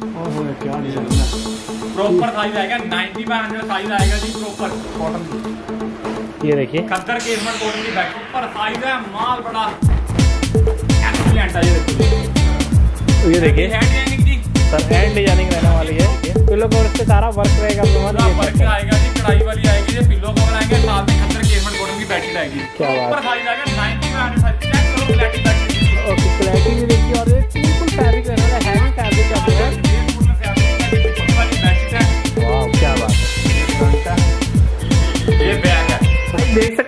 ओहो क्या proper size आएगा 90 बाय 100 साइज़ आएगा जी प्रॉपर कॉटन ये देखिए। खद्दर केसमेंट कॉटन की बैग ऊपर साइज़ है माल बड़ा। एक्सीलेंट है ये देखो ये देखिए। सर हैंड डिज़ाइनिंग रहने वाली है। पिलो कवर पे सारा वर्क रहेगा लोगों पूरा वर्क आएगा जी कढ़ाई वाली आएगी ये पिलो कवर आएँगे साथ में खद्दर केसमेंट कॉटन की बेडशीट आएगी क्या बात ऊपर साइज़ आएगा 90 बाय 100 साइज़ ओके क्लैरिटी भी देखिए और ये बिल्कुल फैब्रिक रहने वाला हैवी फैब्रिक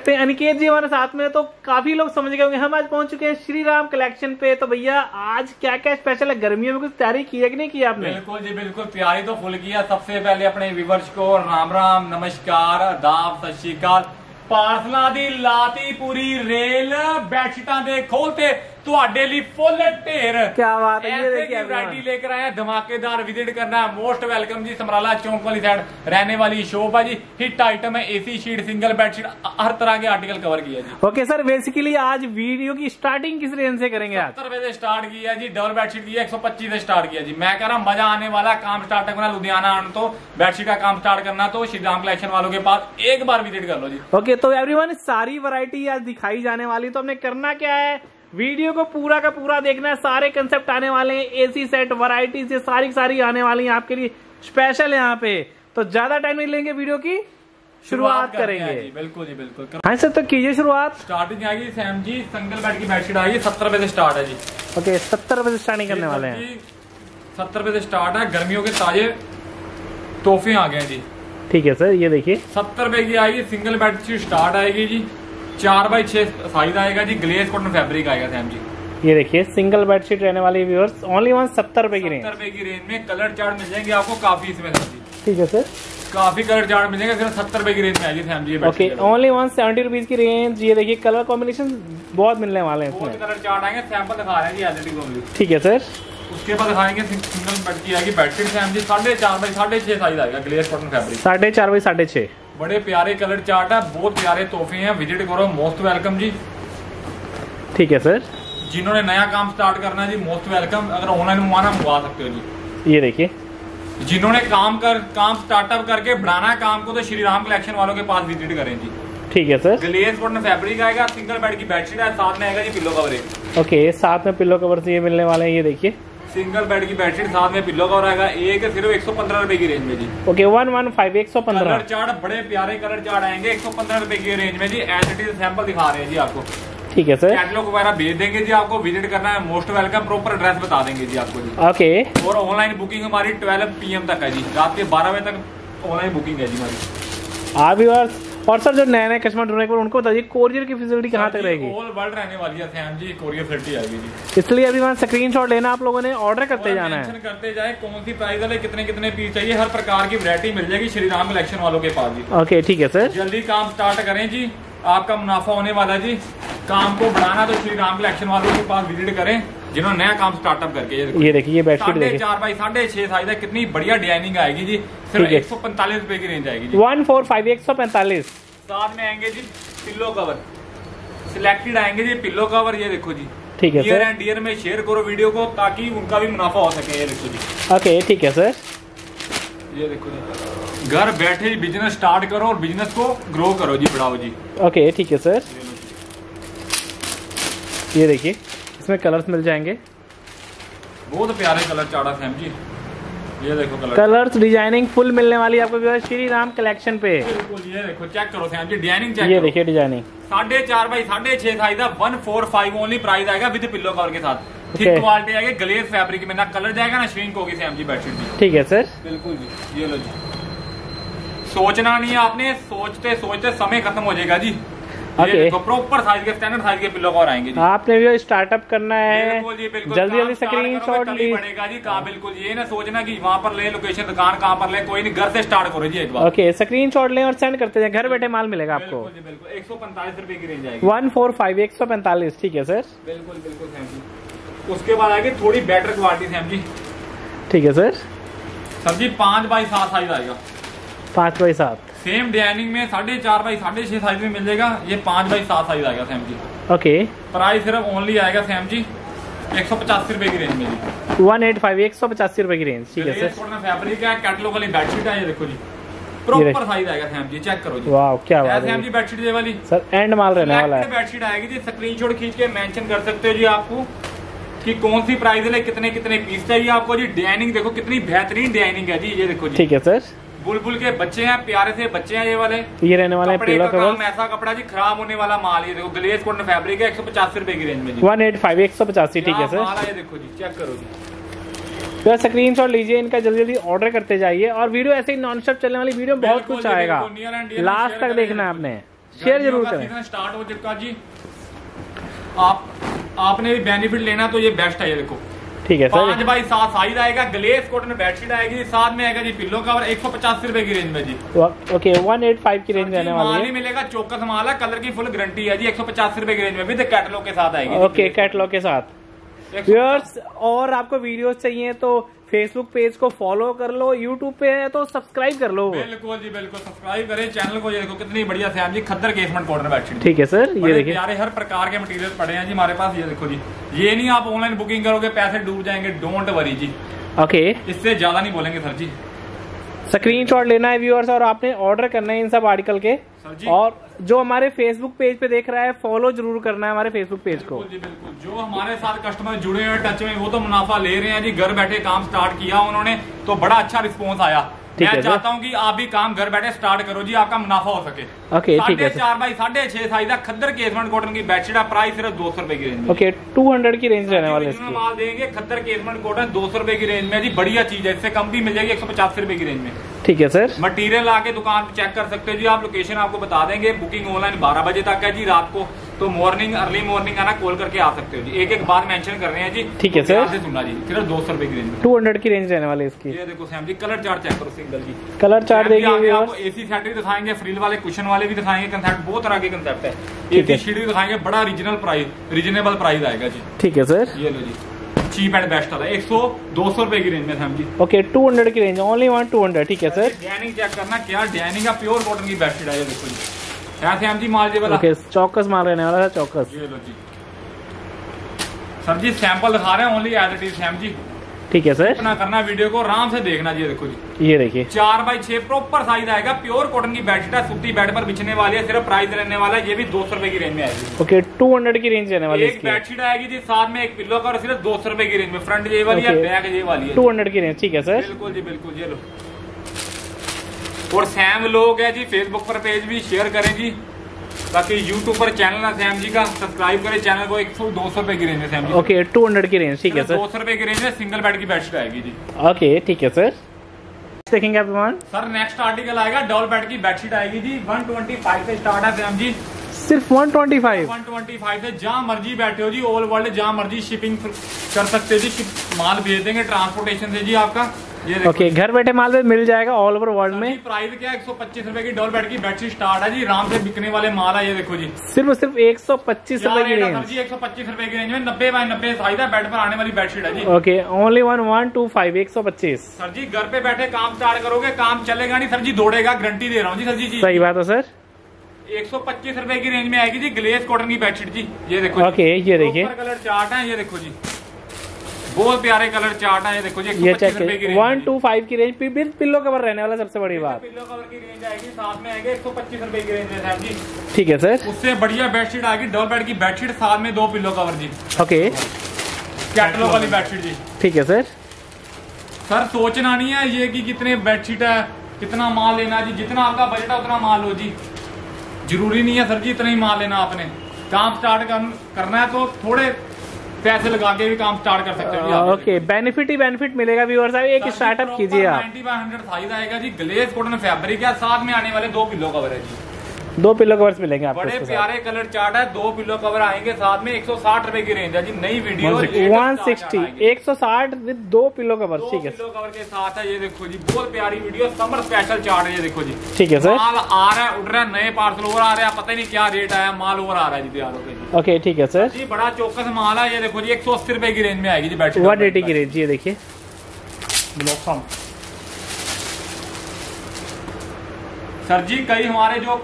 सकते अनिकेत जी हमारे साथ में तो काफ़ी लोग समझ गए होंगे। हम आज पहुँच चुके हैं श्री राम कलेक्शन पे। तो भैया, आज क्या क्या स्पेशल है? गर्मियों में कुछ तैयारी की है कि नहीं की आपने? बिल्कुल जी, बिल्कुल। तैयारी तो फुल किया सबसे पहले अपने व्यूवर्स को राम राम, नमस्कार अदाब सत श्रीकाल पार्सला दी लाती पूरी रेल, बेडशीटा दे खोलते। ਤੁਹਾਡੇ ਲਈ ਫੁੱਲ ਢੇਰ क्या बात है ये ऐसे देखिए की everyone। वैरायटी लेकर आए हैं, धमाकेदार विजिट करना है मोस्ट वेलकम जी समराला चौक वाली साइड रहने वाली शॉप है जी हिट आइटम है एसी शीट सिंगल बेडशीट हर तरह के आर्टिकल कवर किया जी ओके सर बेसिकली आज वीडियो की स्टार्टिंग किस रेंज से करेंगे आज सत्तर रुपए से स्टार्ट किया जी डबल बेडशीट की एक सौ पच्चीस से स्टार्ट किया जी मैं कह रहा हूँ मजा आने वाला काम स्टार्ट करना लुधियाना आना तो बेडशीट का काम स्टार्ट करना तो श्री राम कलेक्शन वालों के पास एक बार विजिट कर लो जी ओके तो एवरीवन सारी वैरायटी आज दिखाई जाने वाली तो हमने करना क्या है वीडियो को पूरा का पूरा देखना है। सारे कंसेप्ट आने वाले हैं। एसी सेट वैरायटी से सारी सारी आने वाली हैं आपके लिए। स्पेशल यहाँ पे। तो ज़्यादा टाइम नहीं लेंगे वीडियो की। शुरुआत करेंगे। जी, बिल्कुल जी बिल्कुल। हाँ सर तो कीजिए शुरुआत। स्टार्टिंग आएगी सैम जी सिंगल बेड की बेडशीट आएगी सत्तर रुपए से स्टार्ट है जी। ओके सत्तर रुपए से स्टार्टिंग करने वाले हैं। सत्तर रुपए से स्टार्ट है। गर्मियों के ताजे तोहफे आ गए जी। ठीक है सर ये देखिए। सत्तर रुपए की आएगी सिंगल बेडशीट स्टार्ट आएगी जी। चार बाई छह साइज़ आएगा जी ग्लेस कॉटन फैब्रिक आएगा सैम जी। ये देखिए सिंगल बेडशीट रहने वाली व्यूअर्स ओनली वन सत्तर रुपए की रेंज सत्तर रुपए की रेंज में कलर चार्ट मिल जाएँगे आपको काफ़ी इसमें ठीक है सर काफ़ी कलर चार्ट मिल जाएँगे सिर्फ़ सत्तर रुपए की रेंज में आएगी जी okay only one seventy rupees की रेंज ये देखिए कलर कॉम्बिनेशन बहुत मिलने वाले हैं इसमें। कलर चार्ट आएँगे सैंपल दिखा रहे हैं जी एलईडी ठीक है सर उसके बाद दिखाएँगे सिंगल बेड की आएगी बेडशीट जी साढ़े चार बाई साढ़े छह साइज़ आएगा ग्लेस कॉटन फैब्रिक साढ़े चार बाई साढ़े छः बड़े प्यारे कलर चार्ट है बहुत प्यारे तोहफे हैं। विज़िट करो मोस्ट वेलकम जी। ठीक है सर जिन्होंने नया काम स्टार्ट करना है जी मोस्ट वेलकम अगर ऑनलाइन मंगवाना मंगवा सकते हो जी। ये देखिए। जिन्होंने काम कर काम स्टार्टअप करके बढ़ाना काम को तो श्री राम कलेक्शन वालों के पास विज़िट करें जी। ठीक है सर ग्लेस कॉटन फैब्रिक आएगा सिंगल बेड की बेडशीट है साथ में आएगा जी पिलो कवर ओके साथ में पिलो कवर ये मिलने वाले हैं ये देखिए। सिंगल बेड की बेडशीट साथ में पिल्लो कवर आएगा एक सिर्फ़ एक सौ पंद्रह रुपए की रेंज में जी। ओके वन वन फाइव एक सौ कलर पंद्रह चार्ट बड़े प्यारे कलर चार्ट आएँगे एक सौ पंद्रह रुपए की रेंज में जी। इट इज़ सैंपल दिखा रहे हैं जी आपको। ठीक है सर कैटलॉग वगैरह भेज देंगे जी आपको। विज़िट करना है। मोस्ट वेलकम प्रॉपर एड्रेस बता देंगे जी आपको जी। ओके और ऑनलाइन बुकिंग हमारी 12 पीएम तक है जी। रात के 12 बजे तक ऑनलाइन बुकिंग है जी हमारी। आप व्यूअर्स और सर जो नए नए कस्टमर ढूँढने के उनको बताइए कोरियर की फैसिलिटी कहाँ तक रहेगी? ऑल वर्ल्ड रहने वाली है सैम जी कोरियर फैसिलिटी आएगी जी इसलिए अभी वहाँ स्क्रीन शॉट लेना आप लोगों ने ऑर्डर करते जाना है। करते जाए कौन सी प्राइस वाले कितने कितने पीस चाहिए हर प्रकार की वरायटी मिल जाएगी श्री राम कलेक्शन वालों के पास जी। ओके ठीक है सर जल्दी काम स्टार्ट करें जी आपका मुनाफा होने वाला जी। काम को बढ़ाना तो श्री राम कलेक्शन वालों के पास विज़िट करें। जिन्होंने नया काम स्टार्टअप करके ये देखिए ये बेडशीट देखिए। चार बाई साढ़े छह साइज़ है कितनी बढ़िया डिज़ाइनिंग आएगी जी। सिर्फ़ एक सौ पैंतालीस रुपए की रेंज आएगी जी। वन फोर फाइव एक सौ पैंतालीस। साथ में आएँगे जी पिल्लो कवर सिलेक्टेड आएँगे जी पिल्लो कवर ये देखो जी। ठीक है सर एंड डियर में शेयर करो वीडियो को ताकि उनका भी मुनाफा हो सके ये देखो जी। ओके ठीक है सर ये देखो जी। घर बैठे ही बिज़नेस स्टार्ट करो और बिज़नेस को ग्रो करो जी बढ़ाओ जी। ओके ठीक है सर ये देखिए। इसमें कलर्स मिल जाएँगे। बहुत प्यारे कलर चाड़ा सैम जी। ये देखो कलर कलर्स डिज़ाइनिंग फुल मिलने वाली है आपको श्री राम कलेक्शन पे। ये देखो चेक करो सैम जी डिज़ाइनिंग चेक ये देखिए डिज़ाइनिंग साढ़े चार बाई साढ़े छह साइज़ का one four five only price आएगा विद पिल्लो कवर के साथ। क्वालिटी आएगी ग्लेस फैब्रिक में ना कलर जाएगा ना श्रिंक होगी सैम जी बेडशीट जी ठीक है सर बिल्कुल जी ये लो जी। सोचना नहीं है आपने सोचते सोचते समय खत्म हो जाएगा जी। Okay. देखो प्रॉपर साइज़ के स्टैंडर्ड साइज़ के पिल्लो कवर आएँगे जी। आपने भी स्टार्टअप करना है। जल्दी जल्दी स्क्रीन शॉट तभी जी कहाँ बिल्कुल ये ना सोचना कि वहाँ पर ले लोकेशन दुकान कहाँ पर ले कोई नहीं घर से स्टार्ट करो जी एक बार। ओके स्क्रीन शॉट लें और सेंड करते जाएँ। घर बैठे माल मिलेगा आपको। बिल्कुल जी बिल्कुल। एक सौ पैंतालीस रुपए की रेंज आएगी। वन फोर फाइव एक सौ पैंतालीस ठीक है सर बिल्कुल बिल्कुल सैम जी। उसके बाद आएगी थोड़ी बेटर क्वालिटी सैम जी। ठीक है सर सर जी पाँच बाई सात साइज़ आएगा। पाँच बाई सात। सेम डिज़ाइनिंग में साढ़े चार बाई साढ़े छह साइज़ में मिल जाएगा। ये पाँच बाई सात साइज़ आएगा सैम जी ओके। प्राइस सिर्फ़ ओनली आएगा सैम जी एक सौ पचासी रुपए की रेंज में वन एट फाइव एक सौ पचासी रुपए की रेंज ठीक है सर फैब्रिक है कैटलॉग वाली बेडशीट है ये देखो जी। प्रॉपर साइज़ आएगा सैम जी चेक करो जी। वाह क्या बात सैम है जी। बेडशीट ये वाली? सर एंड माल रहने वाला है। बेडशीट आएगी जी स्क्रीनशॉट खींच के मेंशन कर सकते हो जी आपको कि कौन सी प्राइस है कितने कितने पीस चाहिए आपको जी। डिज़ाइनिंग देखो कितनी बेहतरीन डिज़ाइनिंग है जी ये देखो जी। ठीक है सर बुलबुल के बच्चे हैं प्यारे से बच्चे हैं ये वाले। ये रहने वाला है कपड़े का काम ऐसा कपड़ा जी खराब होने वाला माल ये देखो ग्लेस कॉटन फैब्रिक है एक सौ पचास रुपए की रेंज में वन एट फाइव एक सौ पचासी ठीक है सर। ये देखो जी चेक करो जी। तो स्क्रीन शॉट लीजिए इनका जल्दी जल्दी ऑर्डर करते जाइए। और वीडियो ऐसे ही नॉन स्टॉप चलने वाली वीडियो में बहुत कुछ आएगा। लास्ट तक देखना है आपने। शेयर ज़रूर करें। स्टार्ट हो चुका जी। आप आपने भी बेनिफिट लेना तो ये बेस्ट है ये देखो। ठीक है पाँच सर बाई सात साइज़ आएगा ग्लेस कॉटन बेडशीट आएगी साथ में आएगा जी पिल्लो कवर एक सौ पचास रुपए की रेंज में जी। ओके वन एट फाइव की रेंज में आने वाली है। मिलेगा चौकस माल है कलर की फुल गारंटी है जी एक सौ पचास रुपए की रेंज में विद कैटलॉग के साथ आएगी ओके कैटलॉग के साथ। व्यूअर्स और आपको वीडियोस चाहिए तो फेसबुक पेज को फॉलो कर लो यूट्यूब पे है तो सब्सक्राइब कर लो। बिल्कुल जी बिल्कुल। सब्सक्राइब करें चैनल को ये देखो कितनी बढ़िया सैम जी खद्दर केसमेंट कॉटन बेडशीट ठीक है सर ये देखिए। प्यारे हर प्रकार के मटेरियल पड़े हैं जी हमारे पास ये देखो जी। ये नहीं आप ऑनलाइन बुकिंग करोगे पैसे डूब जाएँगे डोंट वरी जी। ओके इससे ज़्यादा नहीं बोलेंगे सर जी। स्क्रीन शॉट लेना है व्यूअर्स और आपने ऑर्डर करना है इन सब आर्टिकल के। सर जी। और जो हमारे फेसबुक पेज पे देख रहा है फॉलो ज़रूर करना है हमारे फेसबुक पेज को। जी बिल्कुल। जो हमारे साथ कस्टमर जुड़े हुए टच में वो तो मुनाफा ले रहे हैं जी। घर बैठे काम स्टार्ट किया उन्होंने तो बड़ा अच्छा रिस्पॉन्स आया। मैं चाहता हूँ कि आप भी काम घर बैठे स्टार्ट करो जी आपका मुनाफा हो सके। ओके साढ़े चार बाई साढ़े छह साइज़ का खद्दर केसमेंट कॉटन की बेडशीट है प्राइस सिर्फ़ दो सौ रुपए की रेंज में। ओके टू हंड्रेड की रेंज रहने वाले इसकी। माल देंगे खद्दर केसमेंट कॉटन दो सौ रुपए की रेंज में जी। बढ़िया चीज़ है इससे कम भी मिल जाएगी एक सौ पचास रुपए की रेंज में। ठीक है सर। मटेरियल आके दुकान पे चेक कर सकते हो जी आप लोकेशन आपको बता देंगे बुकिंग ऑनलाइन 12 बजे तक है जी रात को। तो मॉर्निंग अर्ली मॉर्निंग आना कॉल करके आ सकते हो जी। एक एक बात मेंशन कर रहे हैं जी ठीक है, तो सर। से सुनना जी। सिर्फ़ दो सौ रुपए की रेंज में। टू हंड्रेड की रेंज रहने वाली इसकी। ये देखो Sam ji colour chart check करो सिंगल जी। कलर चार्ट देखिए आगे आपको एसी सेट भी दिखाएँगे फ्रिल वाले कुशन वाले भी दिखाएँगे कंसेप्ट बहुत तरह के कंसेप्ट है। एसी शीट भी दिखाएँगे बड़ा रीजनल प्राइस रीजनेबल प्राइस आएगा जी। ठीक है सर ये लो जी। चीप एंड बेस्ट आता है एक सौ दो सौ रुपए की रेंज में Sam ji. Okay two hundred की range only one two hundred ठीक है सर डिज़ाइनिंग चेक करना क्या डिज़ाइनिंग का प्योर कॉटन की बेडशीट है ये देखो जी। सैम जी माल वाला। ओके चौकस माल रहने वाला है चौकस। ये लो जी। सर जी सैंपल दिखा रहे हैं only as it is Sam ji. ठीक है सर इतना करना वीडियो को आराम से देखना जी देखो जी। ये देखिए। चार बाई छह प्रॉपर साइज़ आएगा। प्योर कॉटन की बेडशीट है सूती बेड पर बिछने वाली है सिर्फ़ प्राइस रहने वाला है ये भी दो सौ रुपए की रेंज में आएगी। ओके टू हंड्रेड की रेंज रहने वाली एक बेडशीट आएगी जी साथ में एक पिल्लो का और सिर्फ़ दो सौ रुपए की रेंज में। फ्रंट ये वाली है बैक ये वाली है। टू हंड्रेड की रेंज ठीक है सर बिल्कुल जी बिल्कुल ये लो। और सैम लोग है जी फेसबुक पर पेज भी शेयर करें जी बाकी यूट्यूब पर चैनल है सैम जी का सब्सक्राइब करें। चैनल को एक सौ दो सौ रुपए की रेंज में Sam ji. Okay two hundred की रेंज ठीक है सर दो सौ रुपए की रेंज में सिंगल बेड की बेडशीट आएगी जी। ओके ठीक है सर देखेंगे आप विमान सर नेक्स्ट आर्टिकल आएगा डबल बेड की बेडशीट आएगी जी। 125 से स्टार्ट है सैम जी। सिर्फ़ वन ट्वेंटी फाइव 125 से जहाँ मर्ज़ी बैठे हो जी ऑल वर्ल्ड जहाँ मर्ज़ी शिपिंग कर सकते हो जी माल भेज देंगे ट्रांसपोर्टेशन से जी आपका। ओके घर बैठे माल में मिल जाएगा ऑल ओवर वर्ल्ड में। प्राइस क्या है? एक सौ पच्चीस रुपए की डबल बेड की बेडशीट स्टार्ट है जी आराम से बिकने वाले माल है ये देखो जी। सिर्फ़ सिर्फ़ एक सौ पच्चीस रूपए की रेंज जी? एक सौ पच्चीस रुपए की रेंज में नब्बे बाय नब्बे साइज़ है बेड पर आने वाली बेडशीट है जी। Okay only one one two five एक सौ पच्चीस। सर जी घर पे बैठे काम स्टार्ट करोगे काम चलेगा नहीं सर जी दौड़ेगा गारंटी दे रहा हूँ जी सर जी जी। सही बात है सर एक सौ पच्चीस रुपए की रेंज में आएगी जी ग्लेस कॉटन की बेडशीट जी। ये देखो ओके ये देखिए। कलर चार्ट है ये देखो जी। बहुत प्यारे कलर चार्ट है देखो जी एक ये चेक वन टू फाइव की रेंज पिल्लो कवर रहने वाला सबसे बड़ी बात। पिल्लो कवर की रेंज आएगी साथ में आएगी एक सौ पच्चीस रुपए की रेंज साहब जी। ठीक है सर उससे बढ़िया बेडशीट आएगी डबल बेड की बेडशीट साथ में दो पिल्लो कवर जी। ओके कैटलॉग वाली बेडशीट जी। ठीक है सर सर सोचना नहीं है ये कि कितने बेडशीट है कितना माल लेना है जी। जितना आपका बजट है उतना माल लो जी। ज़रूरी नहीं है सर जी इतना ही माल लेना आपने। काम स्टार्ट करना है तो थोड़े पैसे लगा के भी काम स्टार्ट कर सकते हो ओके बेनिफिट ही बेनिफिट मिलेगा व्यूअर साहब। एक स्टार्टअप कीजिए आप। 90 बाय 100 साइज़ आएगा जी। ग्लेस कॉटन फैब्रिक है साथ में आने वाले दो पिल्लो कवर है जी। दो पिलो कवर्स मिलेंगे आपको बड़े प्यारे कलर चार्ट है दो पिलो कवर आएँगे साथ में 160 रुपए की रेंज है जी नई वीडियो वन सिक्सटी। एक सौ साठ विद दो पिल्लो कवर ठीक है। पिल्लो कवर के साथ है ये देखो जी बहुत प्यारी वीडियो समर स्पेशल चार्ट है ये देखो जी। ठीक है सर माल आ रहा है उड़ रहा है नए पार्सल और आ रहे हैं पता नहीं क्या रेट आया माल और आ रहा है जी होकर ओके ठीक है सर जी बड़ा चौकस माल है ये देखो जी एक सौ अस्सी रुपए की रेंज में आएगी जी बेडशीट वन एटी की रेंज ये देखिए। सर जी कई हमारे जो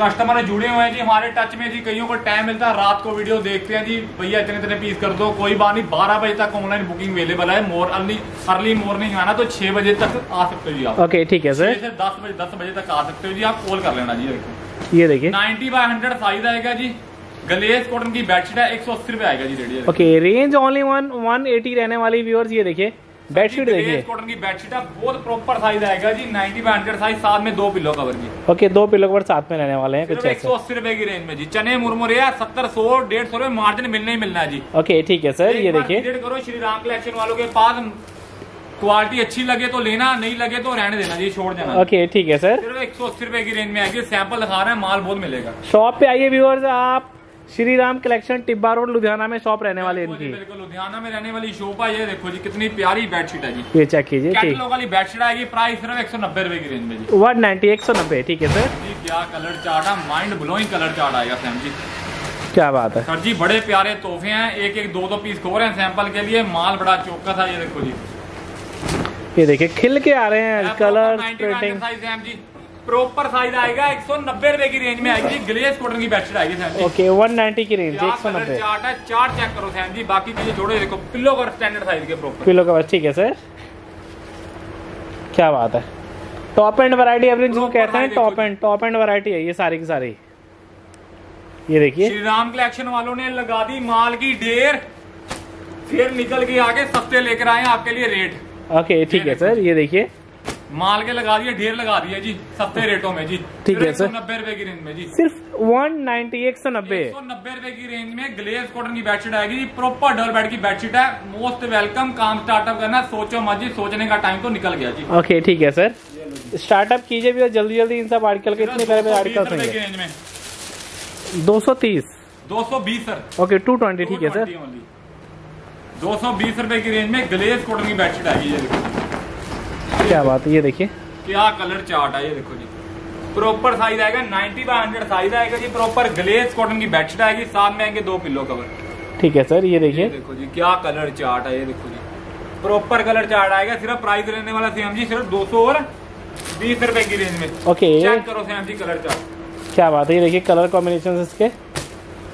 कस्टमर जुड़े हुए हैं जी हमारे टच में जी कईयों को टाइम मिलता है रात को वीडियो देखते हैं जी। भैया इतने इतने पीस कर दो कोई बात नहीं बारह बजे तक ऑनलाइन बुकिंग अवेलेबल है। मोर अर्ली अर्ली मॉर्निंग आना तो छह बजे तक आ सकते हो जी आप। ओके ठीक है सर से दस बजे दस बजे तक आ सकते हो जी आप कॉल कर लेना जी ये देखिए। नाइनटी बाय हंड्रेड साइज़ आएगा जी। गलेज कॉटन की बेडशीट है एक सौ अस्सी रुपए आएगा जी ready okay range only one one eighty रहने वाली व्यूअर्स ये देखिए। बेडशीट देखिए। कॉटन की बेडशीट है बहुत प्रॉपर साइज़ आएगा जी 90 बाय 100 साइज़ साथ में दो पिलो कवर की ओके दो पिलो कवर साथ में रहने वाले हैं कुछ एक ऐसे। सौ अस्सी रुपए की रेंज में जी। चने मुरमुरे सत्तर सौ डेढ़ सौ रुपए मार्जिन मिलना ही मिलना है जी। ओके ठीक है सर ये देखिए। करो श्री राम कलेक्शन वालों के पास। क्वालिटी अच्छी लगे तो लेना नहीं लगे तो रहने देना जी छोड़ देना। ओके ठीक है सर सिर्फ़ एक सौ अस्सी रुपए की रेंज में आएगी सैंपल दिखा रहे हैं माल बहुत मिलेगा। शॉप पे आइए व्यूअर्स आप श्री राम कलेक्शन टिब्बा रोड लुधियाना में शॉप रहने वाली है इनकी। बिल्कुल लुधियाना में रहने वाली शॉप है ये देखो जी कितनी प्यारी बेडशीट है जी। ये चेक कीजिए ठीक। कैटलॉग वाली बेडशीट आएगी प्राइस सिर्फ़ एक सौ नब्बे रुपए की रेंज में जी। वन नाइनटी एक सौ नब्बे ठीक है सर जी क्या कलर चार्ट है? माइंड ब्लोइंग कलर चार्ट आएगा सैम जी। क्या बात है। सर जी बड़े प्यारे तोहफे हैं एक एक दो दो पीस खो रहे हैं सैंपल के लिए माल बड़ा चौका था ये देखो जी। ये देखिए खिल के आ रहे हैं colour printing size Sam ji. Proper size आएगा एक सौ नब्बे रुपए की रेंज में आएगी ग्लेस कॉटन की बेडशीट आएगी Sam ji. Okay one ninety की रेंज एक सौ नब्बे। चार्ट है चार्ट चेक करो सैम जी। बाकी चीज़ें ये देखो पिल्लो का स्टैंडर्ड साइज़ के प्रॉपर पिलो का बस ठीक है सर क्या बात है। टॉप एंड वैरायटी एवरेज जिसको कहते हैं top and top and variety है ये सारी की सारी। ये देखिए। श्री राम कलेक्शन वालों ने लगा दी माल की ढेर फिर निकल के आगे सस्ते लेकर आए आपके लिए रेट ओके ठीक है सर ये देखिए। माल के लगा दिए ढेर लगा दिए जी सस्ते रेटों में जी। ठीक है, सर। नब्बे रुपए की रेंज में जी। सिर्फ़ वन नाइनटी एक सौ नब्बे। सौ नब्बे रुपए की रेंज में ग्लेज कॉटन की बेडशीट आएगी जी प्रॉपर डबल बेड की बेडशीट है। मोस्ट वेलकम काम स्टार्टअप करना सोचो मत जी सोचने का टाइम तो निकल गया जी। ओके ठीक है सर स्टार्टअप कीजिए भी जल्दी जल्दी इन सब आर्टिकल के इतने प्यारे प्यारे 220 आर्टिकल्स रुपए की रेंज में। दो सौ तीस। दो सौ बीस सर ओके टू ट्वेंटी ठीक है सर दो सौ बीस रुपए की रेंज में ग्लेज कॉटन की बेडशीट आएगी क्या बात है ये देखिए। क्या कलर चार्ट है ये देखो जी। प्रॉपर साइज़ आएगा 90 बाय 100 साइज़ आएगा जी प्रॉपर ग्लेज कॉटन की बेडशीट आएगी साथ में आएँगे दो पिल्लो कवर ठीक है सर ये देखिए। देखो जी क्या कलर चार्ट है ये देखो जी। प्रॉपर कलर चार्ट आएगा सिर्फ़ प्राइस रहने वाला सेम जी सिर्फ़ दो सौ और बीस रुपए की रेंज में। ओके चेक करो सेम जी कलर चार्ट क्या बात है ये देखिए कलर कॉम्बिनेशन इसके।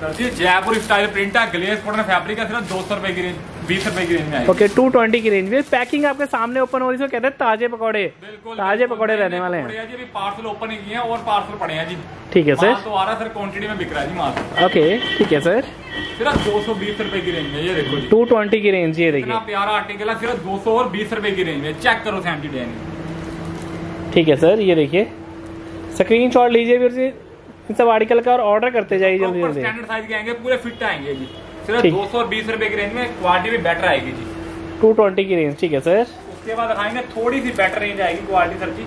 सर जी जयपुर स्टाइल प्रिंट है ग्लेज कॉटन फैब्रिक है सिर्फ़ दो सौ रुपए की रेंज बीस रुपए की रेंज में ओके टू ट्वेंटी की रेंज में। पैकिंग आपके सामने ओपन हो रही है कहते हैं ताजे पकौड़े। बिल्कुल ताजे पकौड़े रहने वाले हैं। जी अभी पार्सल ओपन ही किए और पार्सल पड़े हैं जी। ठीक है सर तो आ रहा है सर क्वांटिटी में बिक रहा है जी माल। ओके ठीक है सर सिर्फ़ दो सौ बीस रुपए की रेंज में ये देखो टू ट्वेंटी की रेंज ये देखिए। प्यारा आर्टिकल है सिर्फ़ दो सौ और बीस रुपए की रेंज में चेक करो सैमटी डैन ठीक है सर ये देखिए। स्क्रीन शॉट लीजिए इन सब आर्टिकल का और ऑर्डर करते जाइए जल्दी जल्दी। स्टैंडर्ड साइज़ के आएँगे पूरे फिट आएँगे जी। सिर्फ़ दो सौ बीस रुपए की रेंज में क्वालिटी भी बेटर आएगी जी। टू ट्वेंटी की रेंज ठीक है सर उसके बाद दिखाएँगे थोड़ी सी बेटर रेंज आएगी क्वालिटी सर जी।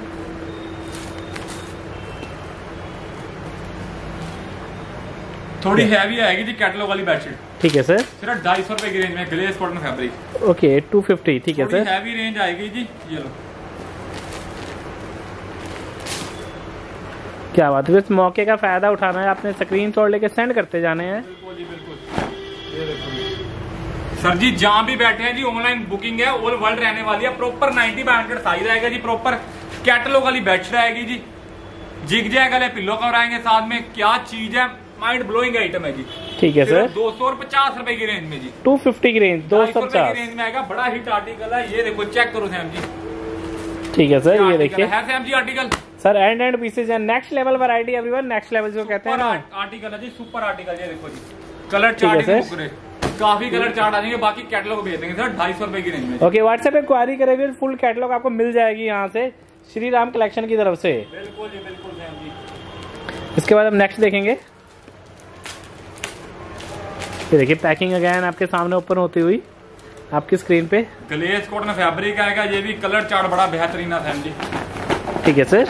थोड़ी हैवी आएगी जी कैटलॉग वाली बेडशीट ठीक है सर सिर्फ़ ढाई सौ रुपए की रेंज में glace cotton fabric okay two fifty ठीक है सर हैवी रेंज आएगी जी ये लो। क्या बात है? इस मौके का फ़ायदा उठाना है आपने स्क्रीन शॉट लेके सेंड करते जाने हैं। सर जी जहाँ भी बैठे हैं जी ऑनलाइन बुकिंग है ऑल वर्ल्ड रहने वाली है। प्रॉपर 90 बाय 100 साइज़ आएगा जी प्रॉपर कैटलॉग वाली बेडशीट आएगी जी। जिग जैग वाले पिल्लो कवर आएँगे साथ में। क्या चीज़ है? माइंड ब्लोइंग आइटम है जी। ठीक है सर दो सौ पचास रुपए की रेंज में जी। टू फिफ्टी की रेंज दो सौ की पचास। रेंज में आएगा। बड़ा हिट आर्टिकल है। ये देखो चेक करो सैम जी। ठीक है सर ये देखिए। है Sam ji article sir and and pieces है next level variety everyone next level जो कहते हैं ना। आर्टिकल है जी सुपर आर्टिकल ये देखो जी। कलर चार्ट ही। काफ़ी कलर चार्ट आ जाएँगे बाकी कैटलॉग भेज देंगे सर ढाई सौ रुपए की रेंज में। ओके व्हाट्सएप पे क्वारी करें फिर फुल कैटलॉग आपको मिल जाएगी यहाँ से। श्री राम कलेक्शन की तरफ़ से। बिल्कुल जी बिल्कुल जी। इसके बाद हम नेक्स्ट देखेंगे। ये देखिए पैकिंग अगैन आपके सामने ओपन होती हुई आपकी स्क्रीन पे। ग्लेस कॉटन फैब्रिक आएगा ये भी कलर चार्ट बड़ा बेहतरीन है जी। ठीक है सर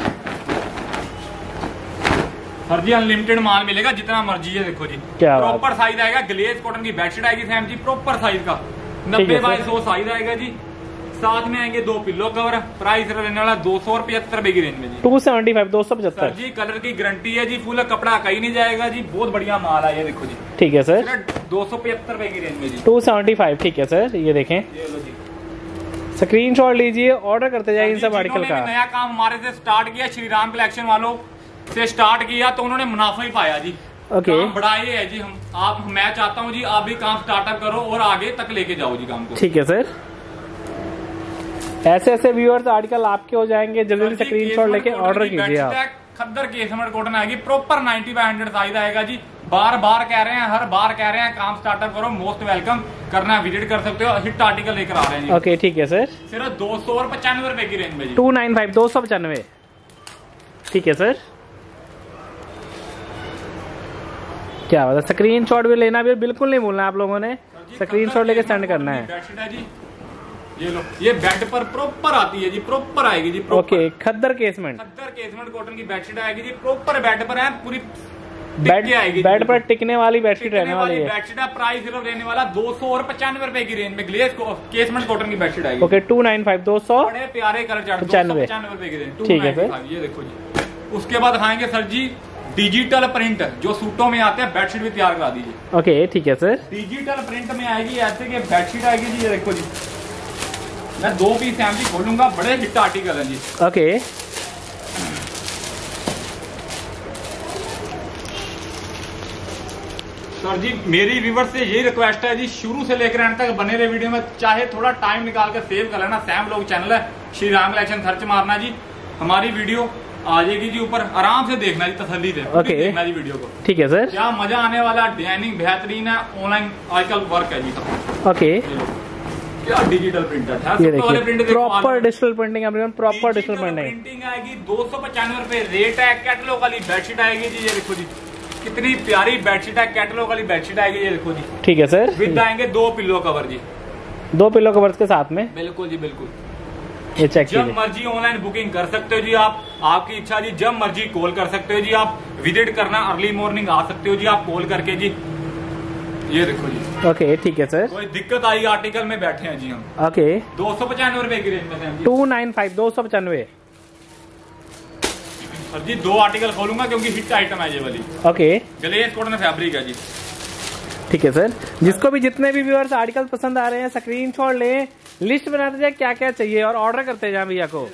सर जी अनलिमिटेड माल मिलेगा जितना मर्ज़ी है देखो जी। क्या प्रॉपर साइज़ आएगा ग्लेस कॉटन की बेडशीट आएगी सैम जी प्रॉपर साइज़ का। नब्बे बाय सौ साइज़ आएगा जी। साथ में आएँगे दो पिल्लो कवर प्राइस रहने वाला दो सौ पचहत्तर रुपए की रेंज में जी। टू सेवेंटी फाइव दो सौ पचहत्तर जी कलर की गारंटी है जी फुल कपड़ा कहीं नहीं जाएगा जी बहुत बढ़िया माल है ये देखो जी। ठीक है सर दो सौ पचहत्तर रुपए की रेंज में जी। टू सेवेंटी फाइव ठीक है सर ये देखें। ये लो जी। स्क्रीन शॉट लीजिए ऑर्डर करते जाइए इन सब आर्टिकल का। नया काम हमारे से स्टार्ट किया श्री राम कलेक्शन वालों से स्टार्ट किया तो उन्होंने मुनाफा ही पाया जी। Okay okay. बड़ा ये है जी हम। आप मैं चाहता हूँ जी आप भी काम स्टार्टअप करो और आगे तक लेके जाओ जी काम को। ठीक है सर ऐसे ऐसे व्यूअर्स आर्टिकल आपके हो जाएँगे। जल्दी जल्दी स्क्रीन शॉट लेके ऑर्डर कीजिए आप। खद्दर केसमट कॉटन आएगी। प्रॉपर 90 बाय 100 साइज़ आएगा जी। बार बार कह रहे हैं हर बार कह रहे हैं काम स्टार्टअप करो मोस्ट वेलकम करना है विज़िट कर सकते हो हिट आर्टिकल लेकर आ रहे हैं ओके ठीक है सर सिर्फ़ दो सौ और पचानवे रुपए की रेंज में टू नाइन फाइव दो सौ पचानवे। ठीक है सर क्या बात है? स्क्रीन शॉट भी लेना भी बिल्कुल नहीं भूलना आप लोगों ने। स्क्रीन शॉट लेके सेंड करना है। है ये लो ये बेड पर प्रॉपर आती है जी प्रॉपर आएगी जी। ओके खद्दर केसमेंट खद्दर केसमेंट कॉटन की बेडशीट आएगी जी प्रॉपर बेड पर है पूरी बेड आएगी बेड पर टिकने वाली बेडशीट रहने वाली है। बेडशीट प्राइस सिर्फ़ रहने वाला दो सौ और पचानवे रुपए की रेंज में ग्लेस केसमेंट कॉटन की बेडशीट आएगी। ओके टू नाइन फाइव दो सौ। बड़े प्यारे कलर चार्ट पचानवे। पचानवे रुपए की रेंज ठीक है। ये देखो जी। उसके बाद दिखाएँगे सर जी डिजिटल प्रिंट जो सूटों में आते हैं बेडशीट भी तैयार करा दीजिए। ओके ठीक है सर डिजिटल प्रिंट में आएगी ऐसे कि बेडशीट आएगी जी ये देखो जी। मैं दो पीस फैमिली खोलूँगा बड़े हिट आर्टिकल हैं जी। ओके सर जी मेरी व्यूवर से यही रिक्वेस्ट है जी शुरू से लेकर एंड तक बने रहे वीडियो में चाहे थोड़ा टाइम निकाल कर सेव कर लेना सैम लोग चैनल है श्री राम कलेक्शन सर्च मारना जी। हमारी वीडियो आ जाएगी जी ऊपर आराम से देखना जी तसल्ली से Okay. देखना जी वीडियो को। ठीक है सर क्या मज़ा आने वाला डिज़ाइनिंग बेहतरीन है ऑनलाइन आजकल वर्क है जी। सब ओके लो। क्या डिजिटल प्रिंट ये देखिए proper digital printing everyone proper digital printing printing आएगी दो सौ पचानवे रुपए रेट है कैटलॉग वाली बेडशीट आएगी जी ये देखो जी। कितनी प्यारी बेडशीट है कैटलॉग वाली बेडशीट आएगी ये देखो जी। ठीक है सर विद आएँगे दो पिल्लो कवर जी। दो पिलो कवर्स के साथ में? बिल्कुल जी बिल्कुल। ये चेक जब मर्ज़ी ऑनलाइन बुकिंग कर सकते हो जी आप। आपकी इच्छा जी जब मर्ज़ी कॉल कर सकते हो जी आप। विज़िट करना अर्ली मॉर्निंग आ सकते हो जी आप कॉल करके जी। ये देखो जी। ओके ठीक है सर कोई दिक्कत आई आर्टिकल में बैठे हैं जी हम। ओके दो सौ पचानवे रुपए की रेंज में टू नाइन फाइव दो सौ पचानवे. सर जी दो आर्टिकल खोलूँगा क्योंकि हिट आइटम है ये वाली। ओके गलेज कॉटन फैब्रिक है जी। ठीक है सर जिसको भी जितने भी व्यूअर्स आर्टिकल पसंद आ रहे हैं स्क्रीन शॉट लें लिस्ट बनाते जाए क्या क्या चाहिए और ऑर्डर करते जाए भैया को।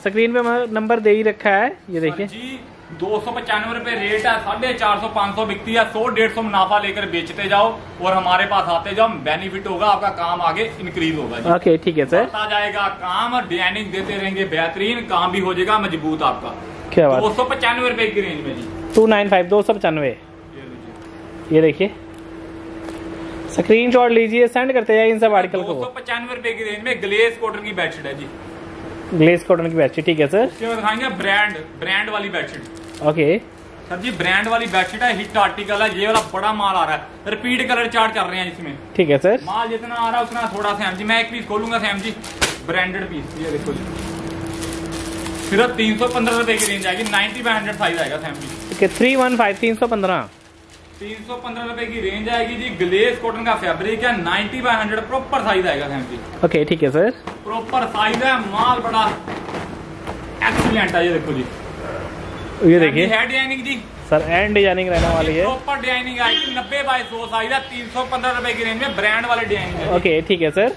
स्क्रीन पे नंबर दे ही रखा है। ये देखिए। जी दो सौ पचानवे रुपए रेट है साढ़े चार सौ पाँच सौ बिकती है सौ डेढ़ सौ मुनाफा लेकर बेचते जाओ और हमारे पास आते जाओ बेनिफिट होगा आपका काम आगे इंक्रीज होगा ओके ठीक है सर बढ़ता जाएगा काम डिज़ाइनिंग देते रहेंगे बेहतरीन काम भी हो जाएगा मज़बूत आपका। क्या दो सौ पचानवे रुपए की रेंज में जी। टू नाइन फाइव दो सौ पचानवे। ये देखिए। स्क्रीन शॉट लीजिए सेंड करते जाइए इन सब आर्टिकल दो सौ को पचानवे रुपए की रेंज में ग्लेस कॉटन की बेडशीट है जी। ग्लेस कॉटन की बेडशीट ठीक है सर दिखाएँगे ब्रांड ब्रांड वाली बेडशीट ओके सर जी ब्रांड वाली बेडशीट है हिट आर्टिकल है ये वाला बड़ा माल आ रहा है। रिपीट कलर चार्ट कर रहे हैं इसमें। ठीक है सर माल जितना आ रहा है उतना थोड़ा सैम जी मैं एक पीस खोलूँगा सैम जी। ब्रांडेड पीस ये देखो जी। सिर्फ़ तीन सौ पंद्रह रुपए की रेंज आएगी। नाइनटी बाई हंड्रेड साइज़ आएगा Sam ji. Okay three one five तीन सौ पंद्रह। तीन सौ पंद्रह रुपए की रेंज आएगी जी। ग्लेस कॉटन का फैब्रिक है ninety by hundred proper size आएगा सैम जी। ओके ठीक है सर प्रॉपर साइज़ है माल बड़ा एक्सीलेंट है ये देखो जी। ये देखिए। डिज़ाइनिंग जी। सर एंड डिज़ाइनिंग रहने वाली है। प्रॉपर डिज़ाइनिंग आएगी नब्बे बाई सौ साइज़ है तीन सौ पंद्रह रुपए की रेंज में ब्रांड वाले डिज़ाइनिंग ओके ठीक है सर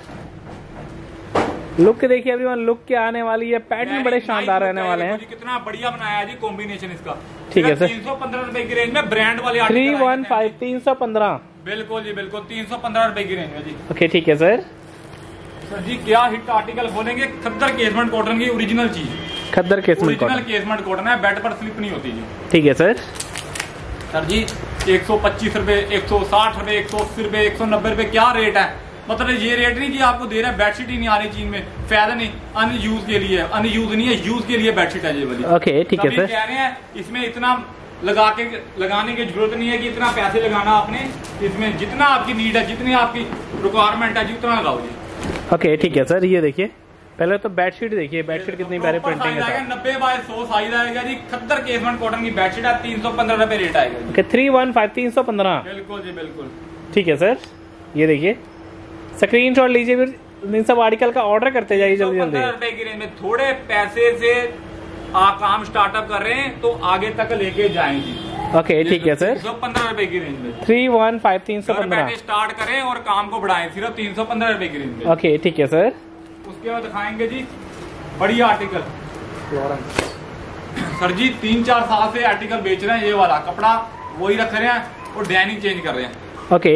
लुक देखिए अभी लुक क्या आने वाली है। पैटर्न बड़े शानदार रहने वाले हैं। कितना बढ़िया बनाया है जी कॉम्बिनेशन इसका। ठीक है, सर। तीन सौ पंद्रह रुपए की रेंज में ब्रांड वाले थ्री वन फाइव तीन सौ पंद्रह। बिल्कुल जी बिल्कुल तीन सौ पंद्रह रुपए की रेंज में जी। ओके ठीक है सर सर जी क्या हिट आर्टिकल खोलेंगे खद्दर केसमेंट कॉटन की ओरिजिनल चीज़। खद्दर केसमेंट कॉटन केसमेंट कॉटन है। बेड पर स्लिप नहीं होती जी। ठीक है सर सर जी एक सौ पच्चीस रुपए एक सौ साठ रुपए एक सौ अस्सी रुपए एक सौ नब्बे रुपए क्या रेट है? मतलब ये रेट नहीं कि आपको दे रहा है बेडशीट ही नहीं आ रही चीज़ में। फ़ायदा नहीं अनयूज के लिए अनयूज नहीं है यूज़ के लिए बेडशीट है ये वाली। ओके ठीक है सर कह रहे हैं इसमें इतना लगा के लगाने की ज़रूरत नहीं है कि इतना पैसे लगाना आपने। इसमें जितना आपकी नीड है जितनी आपकी रिक्वायरमेंट है जितना लगाओ जी। ओके ठीक है सर ये देखिए। पहले तो बेडशीट देखिए बेडशीट कितनी प्यारी प्रिंटिंग है नब्बे बाय सौ साइज़ आएगा जी। खद्दर केसमेंट कॉटन की बेडशीट है तीन सौ पंद्रह रुपए रेट आएगा ओके थ्री वन फाइव तीन सौ पंद्रह। बिल्कुल जी बिल्कुल। ठीक है सर ये देखिए। स्क्रीन शॉट लीजिए फिर। इन सब आर्टिकल का ऑर्डर करते जाइए जल्दी जल्दी। रुपए की रेंज में थोड़े पैसे से आप काम स्टार्टअप कर रहे हैं तो आगे तक लेके जाएँगे ओके ठीक है सर पंद्रह रुपए की रेंज में। थ्री वन फाइव तीन सौ पंद्रह। स्टार्ट करें और काम को बढ़ाएँ सिर्फ़ तीन सौ पंद्रह रुपए की रेंज में। ओके ठीक है सर उसके बाद दिखाएँगे जी बढ़िया आर्टिकल सर जी तीन चार साल से आर्टिकल बेच रहे हैं ये वाला कपड़ा वही रख रहे हैं और डिज़ाइनिंग चेंज कर रहे हैं। ओके